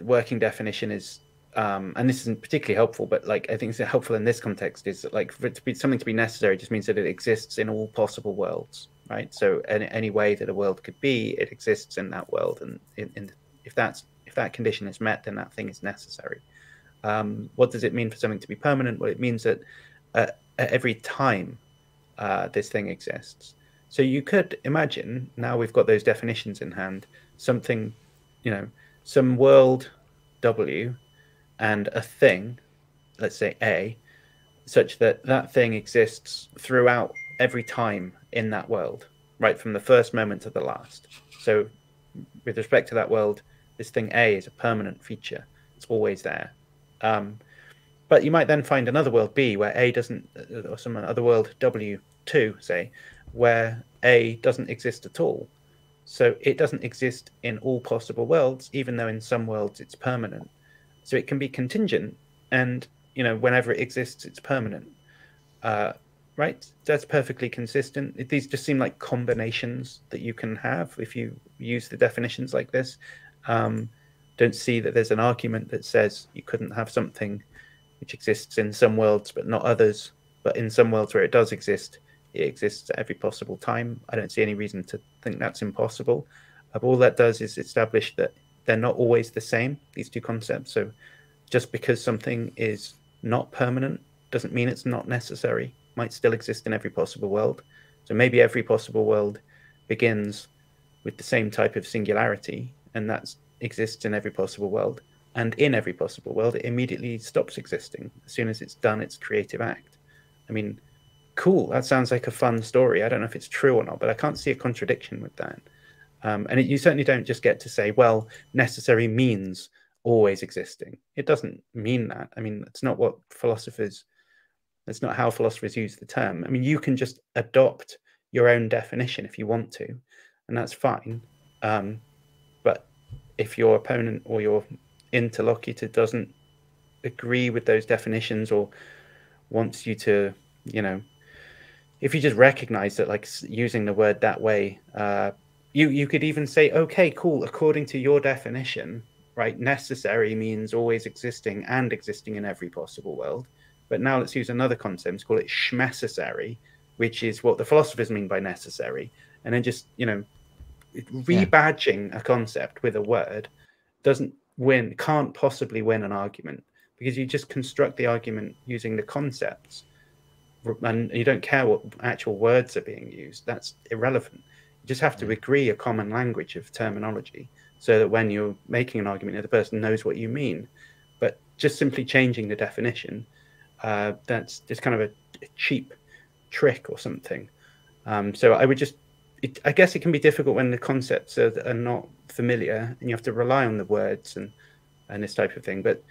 working definition is um, and this isn't particularly helpful, but like I think it's helpful in this context is that like for it to be something to be necessary just means that it exists in all possible worlds, right? So any, any way that a world could be, it exists in that world, and in, in if that's if that condition is met, then that thing is necessary. Um, what does it mean for something to be permanent? Well, it means that uh, at every time uh, this thing exists. So you could imagine now we've got those definitions in hand, something, you know, some world W and a thing, let's say A, such that that thing exists throughout every time in that world, right from the first moment to the last. So, with respect to that world, this thing A is a permanent feature, it's always there. Um, but you might then find another world B where A doesn't, or some other world W2, say, where A doesn't exist at all. So it doesn't exist in all possible worlds, even though in some worlds it's permanent. So it can be contingent, and you know whenever it exists, it's permanent. Uh, right? That's perfectly consistent. These just seem like combinations that you can have if you use the definitions like this. Um, don't see that there's an argument that says you couldn't have something which exists in some worlds but not others. But in some worlds where it does exist, it exists at every possible time. I don't see any reason to think that's impossible. Uh, all that does is establish that they're not always the same, these two concepts. So just because something is not permanent doesn't mean it's not necessary, might still exist in every possible world. So maybe every possible world begins with the same type of singularity, and that exists in every possible world. And in every possible world, it immediately stops existing as soon as it's done its creative act. I mean, cool. That sounds like a fun story. I don't know if it's true or not, but I can't see a contradiction with that. Um, and it, you certainly don't just get to say, well, necessary means always existing. It doesn't mean that. I mean, it's not what philosophers, that's not how philosophers use the term. I mean, you can just adopt your own definition if you want to, and that's fine. Um, but if your opponent or your interlocutor doesn't agree with those definitions or wants you to, you know, if you just recognize that, like using the word that way, uh, you you could even say, okay, cool. According to your definition, right, necessary means always existing and existing in every possible world. But now let's use another concept. Let's call it schmecessary, which is what the philosophers mean by necessary. And then just you know, rebadging yeah. a concept with a word doesn't win, can't possibly win an argument because you just construct the argument using the concepts and you don't care what actual words are being used. That's irrelevant You just have to agree a common language of terminology so that when you're making an argument, the other person knows what you mean. But just simply changing the definition, uh, that's just kind of a, a cheap trick or something. Um, so I would just, it, I guess it can be difficult when the concepts are, are not familiar and you have to rely on the words and, and this type of thing. But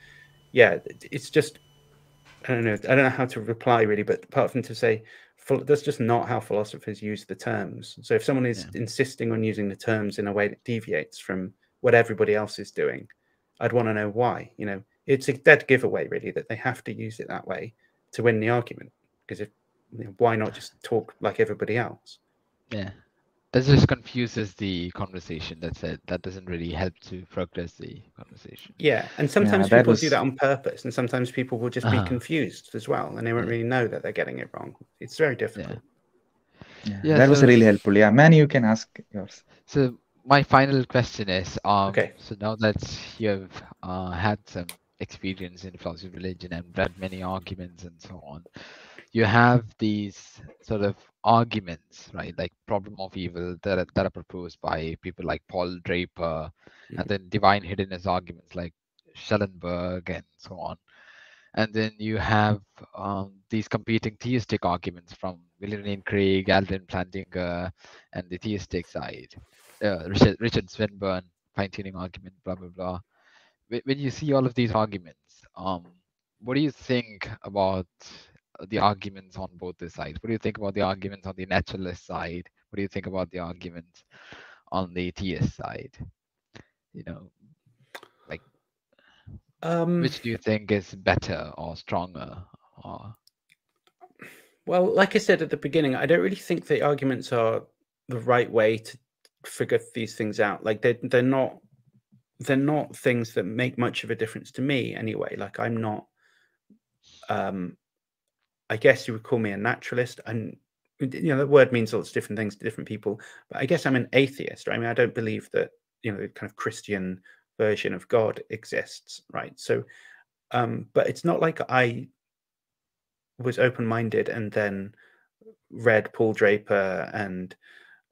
yeah, it's just, I don't know, I don't know how to reply really, but apart from to say, that's just not how philosophers use the terms. So if someone is yeah. insisting on using the terms in a way that deviates from what everybody else is doing, I'd want to know why. You know, it's a dead giveaway really that they have to use it that way to win the argument. Because if you know, why not just talk like everybody else? Yeah that just confuses the conversation. That's it that doesn't really help to progress the conversation. Yeah and sometimes yeah, people was... do that on purpose and sometimes people will just uh-huh. be confused as well and they won't really know that they're getting it wrong. It's very difficult. Yeah, yeah. yeah that so... was really helpful. Yeah man you can ask yours. So my final question is um okay. so now that you've uh, had some experience in philosophy of religion and read many arguments and so on you have these sort of arguments, right? Like problem of evil that are, that are proposed by people like Paul Draper, mm-hmm. and then divine hiddenness arguments like Schellenberg and so on. And then you have um, these competing theistic arguments from William Lane Craig, Alvin Plantinga, and the theistic side. Uh, Richard, Richard Swinburne, fine-tuning argument, blah blah blah. When you see all of these arguments, um, what do you think about the arguments on both the sides. What do you think about the arguments on the naturalist side? What do you think about the arguments on the theist side? You know, like um, which do you think is better or stronger? Or well, like I said at the beginning, I don't really think the arguments are the right way to figure these things out. Like they they're not they're not things that make much of a difference to me anyway. Like I'm not um I guess you would call me a naturalist. And you know, the word means lots of different things to different people. But I guess I'm an atheist. Right? I mean, I don't believe that you know the kind of Christian version of God exists, right? So, um, but it's not like I was open-minded and then read Paul Draper and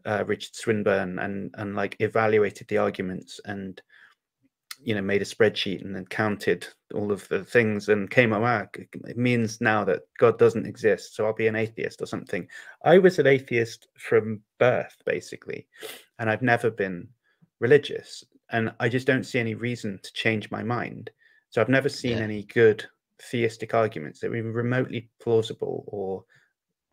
uh, Richard Swinburne and and like evaluated the arguments and you know made a spreadsheet and then counted all of the things and came up ah, it means now that god doesn't exist so i'll be an atheist or something. I was an atheist from birth basically and i've never been religious and i just don't see any reason to change my mind. So i've never seen Yeah. any good theistic arguments that were remotely plausible or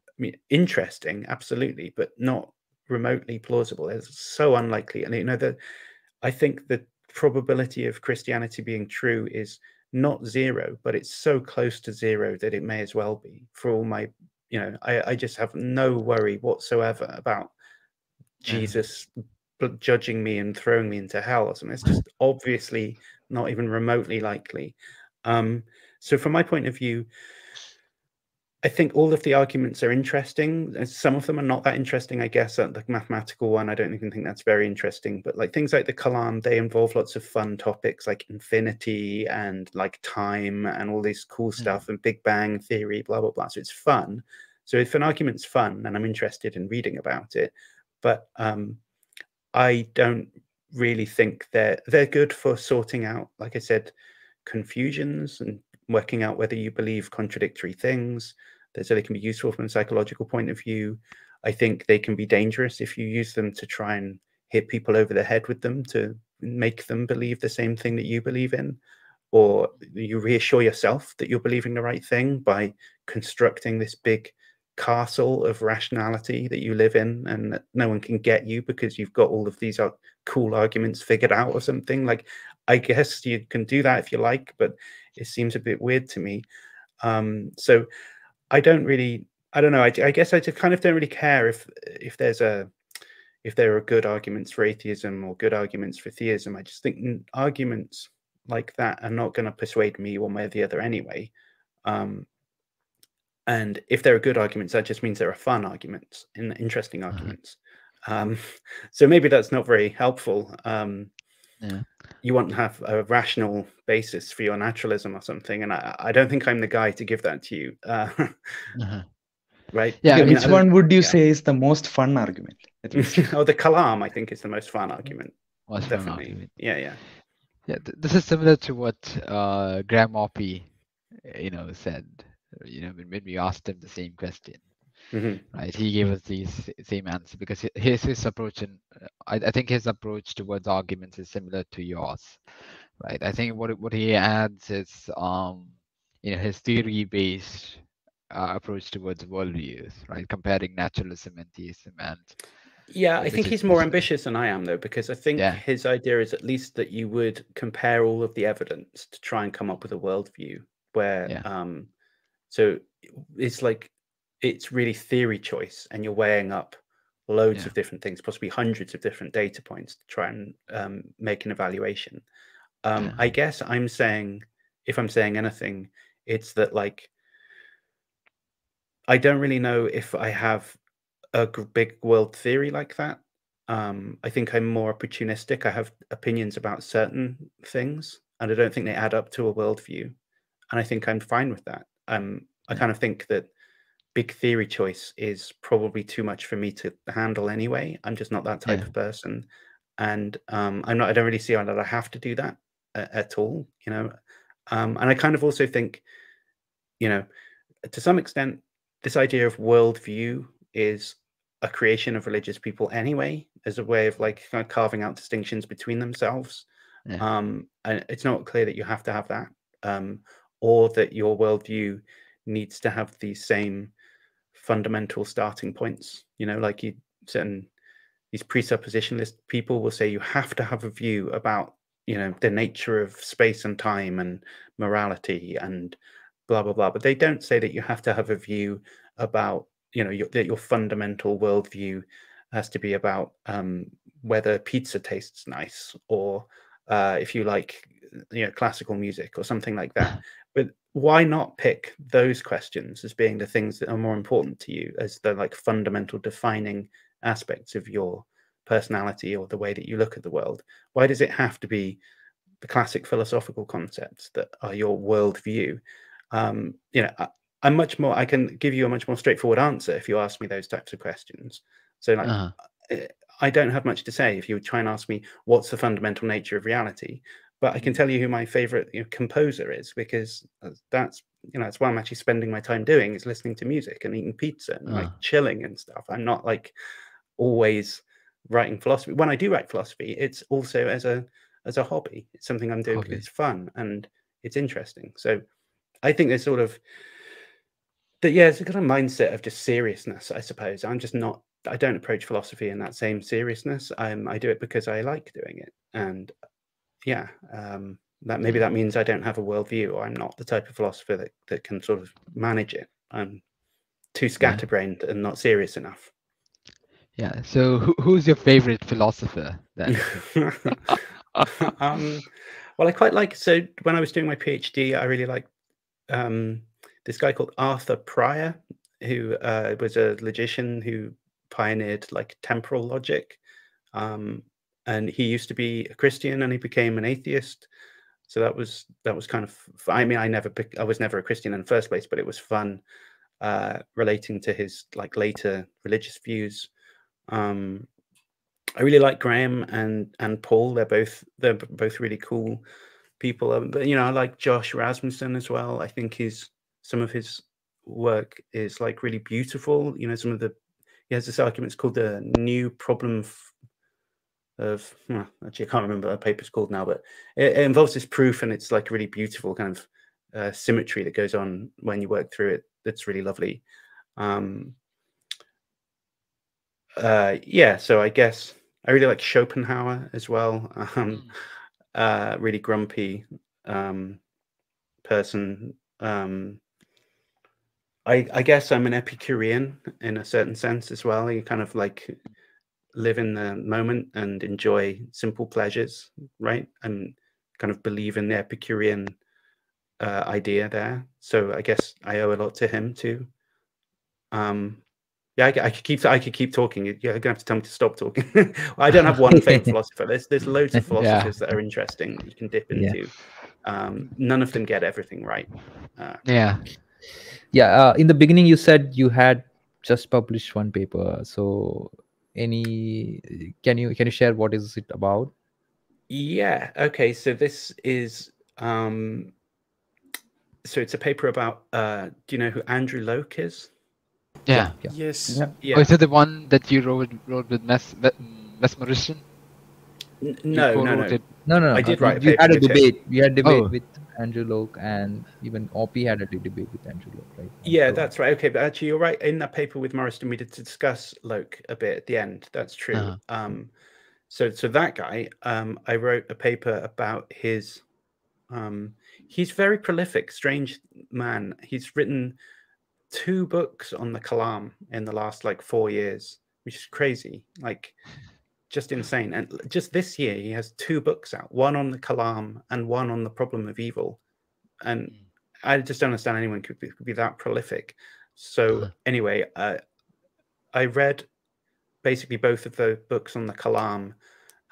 I mean, interesting absolutely but not remotely plausible. It's so unlikely and you know that i think the probability of christianity being true is not zero but it's so close to zero that it may as well be for all my you know i, I just have no worry whatsoever about jesus judging me and throwing me into hell or something it's just obviously not even remotely likely. Um so from my point of view I think all of the arguments are interesting. Some of them are not that interesting, I guess. The mathematical one, I don't even think that's very interesting. But like things like the Kalam, they involve lots of fun topics like infinity and like time and all this cool stuff and Big Bang theory, blah blah blah. So it's fun. So if an argument's fun, and I'm interested in reading about it, but um, I don't really think they're they're good for sorting out, like I said, confusions and working out whether you believe contradictory things. So they can be useful from a psychological point of view. I think they can be dangerous if you use them to try and hit people over the head with them to make them believe the same thing that you believe in, or you reassure yourself that you're believing the right thing by constructing this big castle of rationality that you live in and that no one can get you because you've got all of these uh, cool arguments figured out or something like i guess you can do that if you like but it seems a bit weird to me. Um so i don't really i don't know i, I guess i just kind of don't really care if if there's a if there are good arguments for atheism or good arguments for theism. I just think mm, arguments like that are not going to persuade me one way or the other anyway. Um and if there are good arguments that just means there are fun arguments and interesting Uh-huh. arguments. Um (laughs) so maybe that's not very helpful. Um Yeah. you want to have a rational basis for your naturalism or something and i, I don't think i'm the guy to give that to you uh, (laughs) Uh-huh. right Yeah, I Which I- one would you yeah. say is the most fun argument? At least. (laughs) oh the kalam i think is the most fun argument Was fun definitely argument. yeah yeah Yeah, th- this is similar to what uh, Graham Oppy, uh, you know, said. You know, when, when we asked him the same question, Mhm. right? He gave us the same answer because his his approach and uh, I, I think his approach towards arguments is similar to yours, right? I think what what he adds is um, you know, his theory based uh, approach towards worldviews, right? Comparing naturalism and theism and Yeah, I think he's more ambitious than I am, though, because I think Yeah. his idea is at least that you would compare all of the evidence to try and come up with a worldview where, Yeah. um, so it's like it's really theory choice, and you're weighing up loads Yeah. of different things, possibly hundreds of different data points to try and um, make an evaluation. Um, Yeah. I guess I'm saying, if I'm saying anything, it's that like I don't really know if I have a big world theory like that. Um, I think I'm more opportunistic. I have opinions about certain things, and I don't think they add up to a worldview. And I think I'm fine with that. Um, I kind of think that big theory choice is probably too much for me to handle anyway. I'm just not that type Yeah. of person, and um, I'm not. I don't really see how that I have to do that a- at all. You know, um, and I kind of also think, you know, to some extent, this idea of worldview is a creation of religious people anyway, as a way of like kind of carving out distinctions between themselves. Yeah. Um, and it's not clear that you have to have that, um, or that your worldview needs to have the same fundamental starting points. You know, like you certain these presuppositionalist people will say you have to have a view about you know the nature of space and time and morality and blah blah blah but they don't say that you have to have a view about you know your, that your fundamental worldview has to be about um, whether pizza tastes nice or uh, if you like you know classical music or something like that but why not pick those questions as being the things that are more important to you as the like fundamental defining aspects of your personality or the way that you look at the world? Why does it have to be the classic philosophical concepts that are your worldview? Um you know I, i'm much more i can give you a much more straightforward answer if you ask me those types of questions. So like Uh-huh. eh, i don't have much to say if you try and ask me what's the fundamental nature of reality but I can tell you who my favorite you know, composer is because uh, that's you know that's what I'm actually spending my time doing is listening to music and eating pizza and like Ah. chilling and stuff. I'm not like always writing philosophy. When I do write philosophy, it's also as a as a hobby. It's something I'm doing Hobby. because it's fun and it's interesting. So I think there's sort of that yeah, it's a kind of mindset of just seriousness, I suppose. I'm just not I don't approach philosophy in that same seriousness. Um, I do it because I like doing it. And yeah, um, that maybe that means I don't have a worldview or I'm not the type of philosopher that, that can sort of manage it. I'm too scatterbrained and not serious enough. Yeah. So who, who's your favorite philosopher then? (laughs) um, well, I quite like. So when I was doing my PhD, I really liked um, this guy called Arthur Prior, who uh, was a logician who pioneered like temporal logic. Um, and he used to be a Christian, and he became an atheist. So that was that was kind of. I mean, I never I was never a Christian in the first place, but it was fun uh, relating to his like later religious views. Um, I really like Graham and and Paul. They're both they're both really cool people. Um, but you know, I like Josh Rasmussen as well. I think his some of his work is like really beautiful. You know, some of the he has this argument it's called the new problem of well, actually I can't remember what the paper's called now, but it, it involves this proof and it's like a really beautiful kind of uh, symmetry that goes on when you work through it. That's really lovely. Um, uh, yeah, so I guess I really like Schopenhauer as well. (laughs) Um, uh, really grumpy um, person. Um, I, I guess I'm an Epicurean in a certain sense as well. You kind of like live in the moment and enjoy simple pleasures, right? And kind of believe in the Epicurean uh, idea there. So I guess I owe a lot to him too. Um, yeah, I, I could keep I could keep talking. You- You're gonna have to tell me to stop talking. (laughs) I don't have one favorite (laughs) philosopher. There's there's loads of (laughs) Yeah. philosophers that are interesting that you can dip Yeah. into. Um, none of them get everything right. Uh, yeah. Yeah. Uh, in the beginning, you said you had just published one paper. So, any can you can you share what is it about? Yeah. Okay. So this is um so it's a paper about uh do you know who Andrew Loke is? Yeah. Yeah. Yes. Yeah. Yeah. Oh, is it the one that you wrote wrote with Mes Mes- Mesmerism? N- You no, no, no. No, no, no. I did write You, you had a paper with him. debate. You had debate Oh. with Andrew Loke, and even Oppy had a debate with Andrew Loke, right? Yeah, So- that's right. Okay, but actually you're right. In that paper with Morriston, we did discuss Loke a bit at the end. That's true. Uh-huh. Um so so that guy, um, I wrote a paper about his um he's very prolific, strange man. He's written two books on the Kalam in the last like four years, which is crazy. Like just insane. And just this year he has two books out, one on the Kalam and one on the problem of evil. And Mm. I just don't understand anyone could be, could be that prolific. So anyway, uh, I read basically both of the books on the Kalam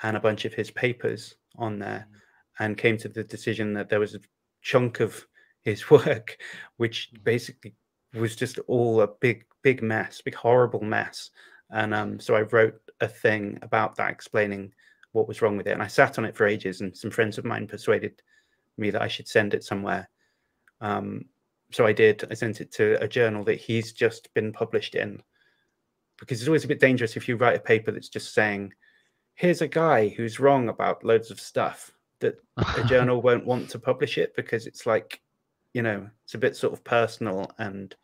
and a bunch of his papers on there, and came to the decision that there was a chunk of his (laughs) work which basically was just all a big, big mess, big horrible mess. And um, so I wrote a thing about that, explaining what was wrong with it. And I sat on it for ages, and some friends of mine persuaded me that I should send it somewhere. Um, so I did. I sent it to a journal that he's just been published in, because it's always a bit dangerous if you write a paper that's just saying, "Here's a guy who's wrong about loads of stuff." That a (laughs) journal won't want to publish it because it's like, you know, it's a bit sort of personal and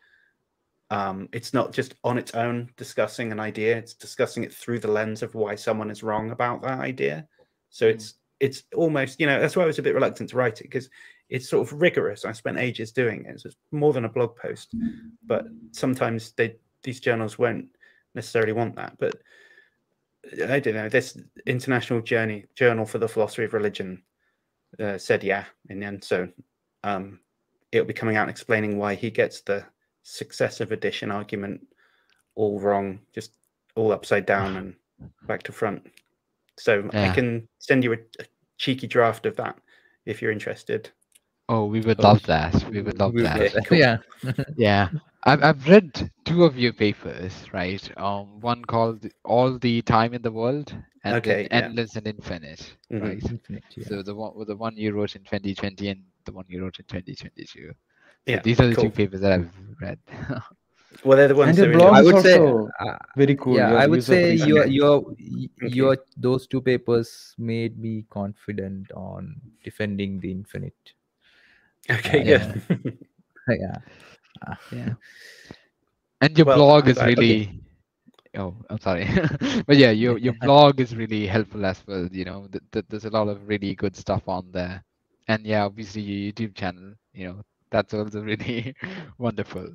um, it's not just on its own discussing an idea; it's discussing it through the lens of why someone is wrong about that idea. So Mm. it's it's almost you know that's why I was a bit reluctant to write it because it's sort of rigorous. I spent ages doing it. So it's more than a blog post, but sometimes they these journals won't necessarily want that. But I don't know. This international journey journal for the philosophy of religion uh, said yeah in the end. So um, it'll be coming out and explaining why he gets the successive addition argument all wrong, just all upside down and back to front. So I can send you a, a cheeky draft of that if you're interested. Oh, we would Oh, love that. We would love We- that. cool. yeah. (laughs) Yeah, I've I've read two of your papers, right? Um, one called "All the Time in the World" and Okay, yeah. "Endless and Infinite," Mhm. right? Infinite, yeah. So the one the one you wrote in 2020 and the one you wrote in 2022. So Yeah, these are the cool. two papers that I've read. (laughs) Well, they're the ones. And your that are I would say, uh, very cool. yeah, your I would say friendly. your your Okay. your those two papers made me confident on defending the infinite. Okay, Yeah. good. yeah. (laughs) yeah, and your Well, blog I'm is glad- okay. really. Oh, I'm sorry, (laughs) but yeah, your your blog is really helpful as well. You know, th- th- there's a lot of really good stuff on there, and yeah, obviously your YouTube channel. You know, that's also really (laughs) wonderful.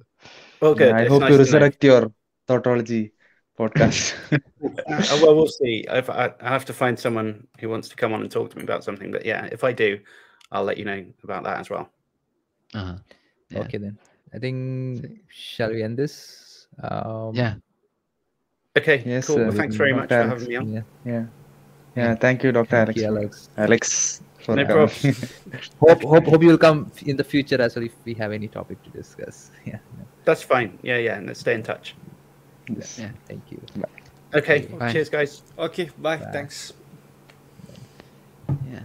Okay. Yeah, I hope nice to know. resurrect your Thoughtology podcast. (laughs) (laughs) Uh, well, we'll see. If I, I have to find someone who wants to come on and talk to me about something, but yeah, if I do, I'll let you know about that as well. Uh-huh. Yeah. Okay then. I think shall we end this? Um, Yeah. Okay, Yes, cool. sir. Well, thanks very much for having me on. Yeah. yeah. Yeah. Thank you, Dr. Thank Alex. you, Alex. Alex no (laughs) hope, hope hope you'll come in the future as well if we have any topic to discuss. (laughs) Yeah. That's fine. Yeah, yeah, and stay in touch. Yes. Yeah. Thank you. Bye. Okay. Bye. Cheers, guys. Okay. Bye. bye. Thanks. Yeah.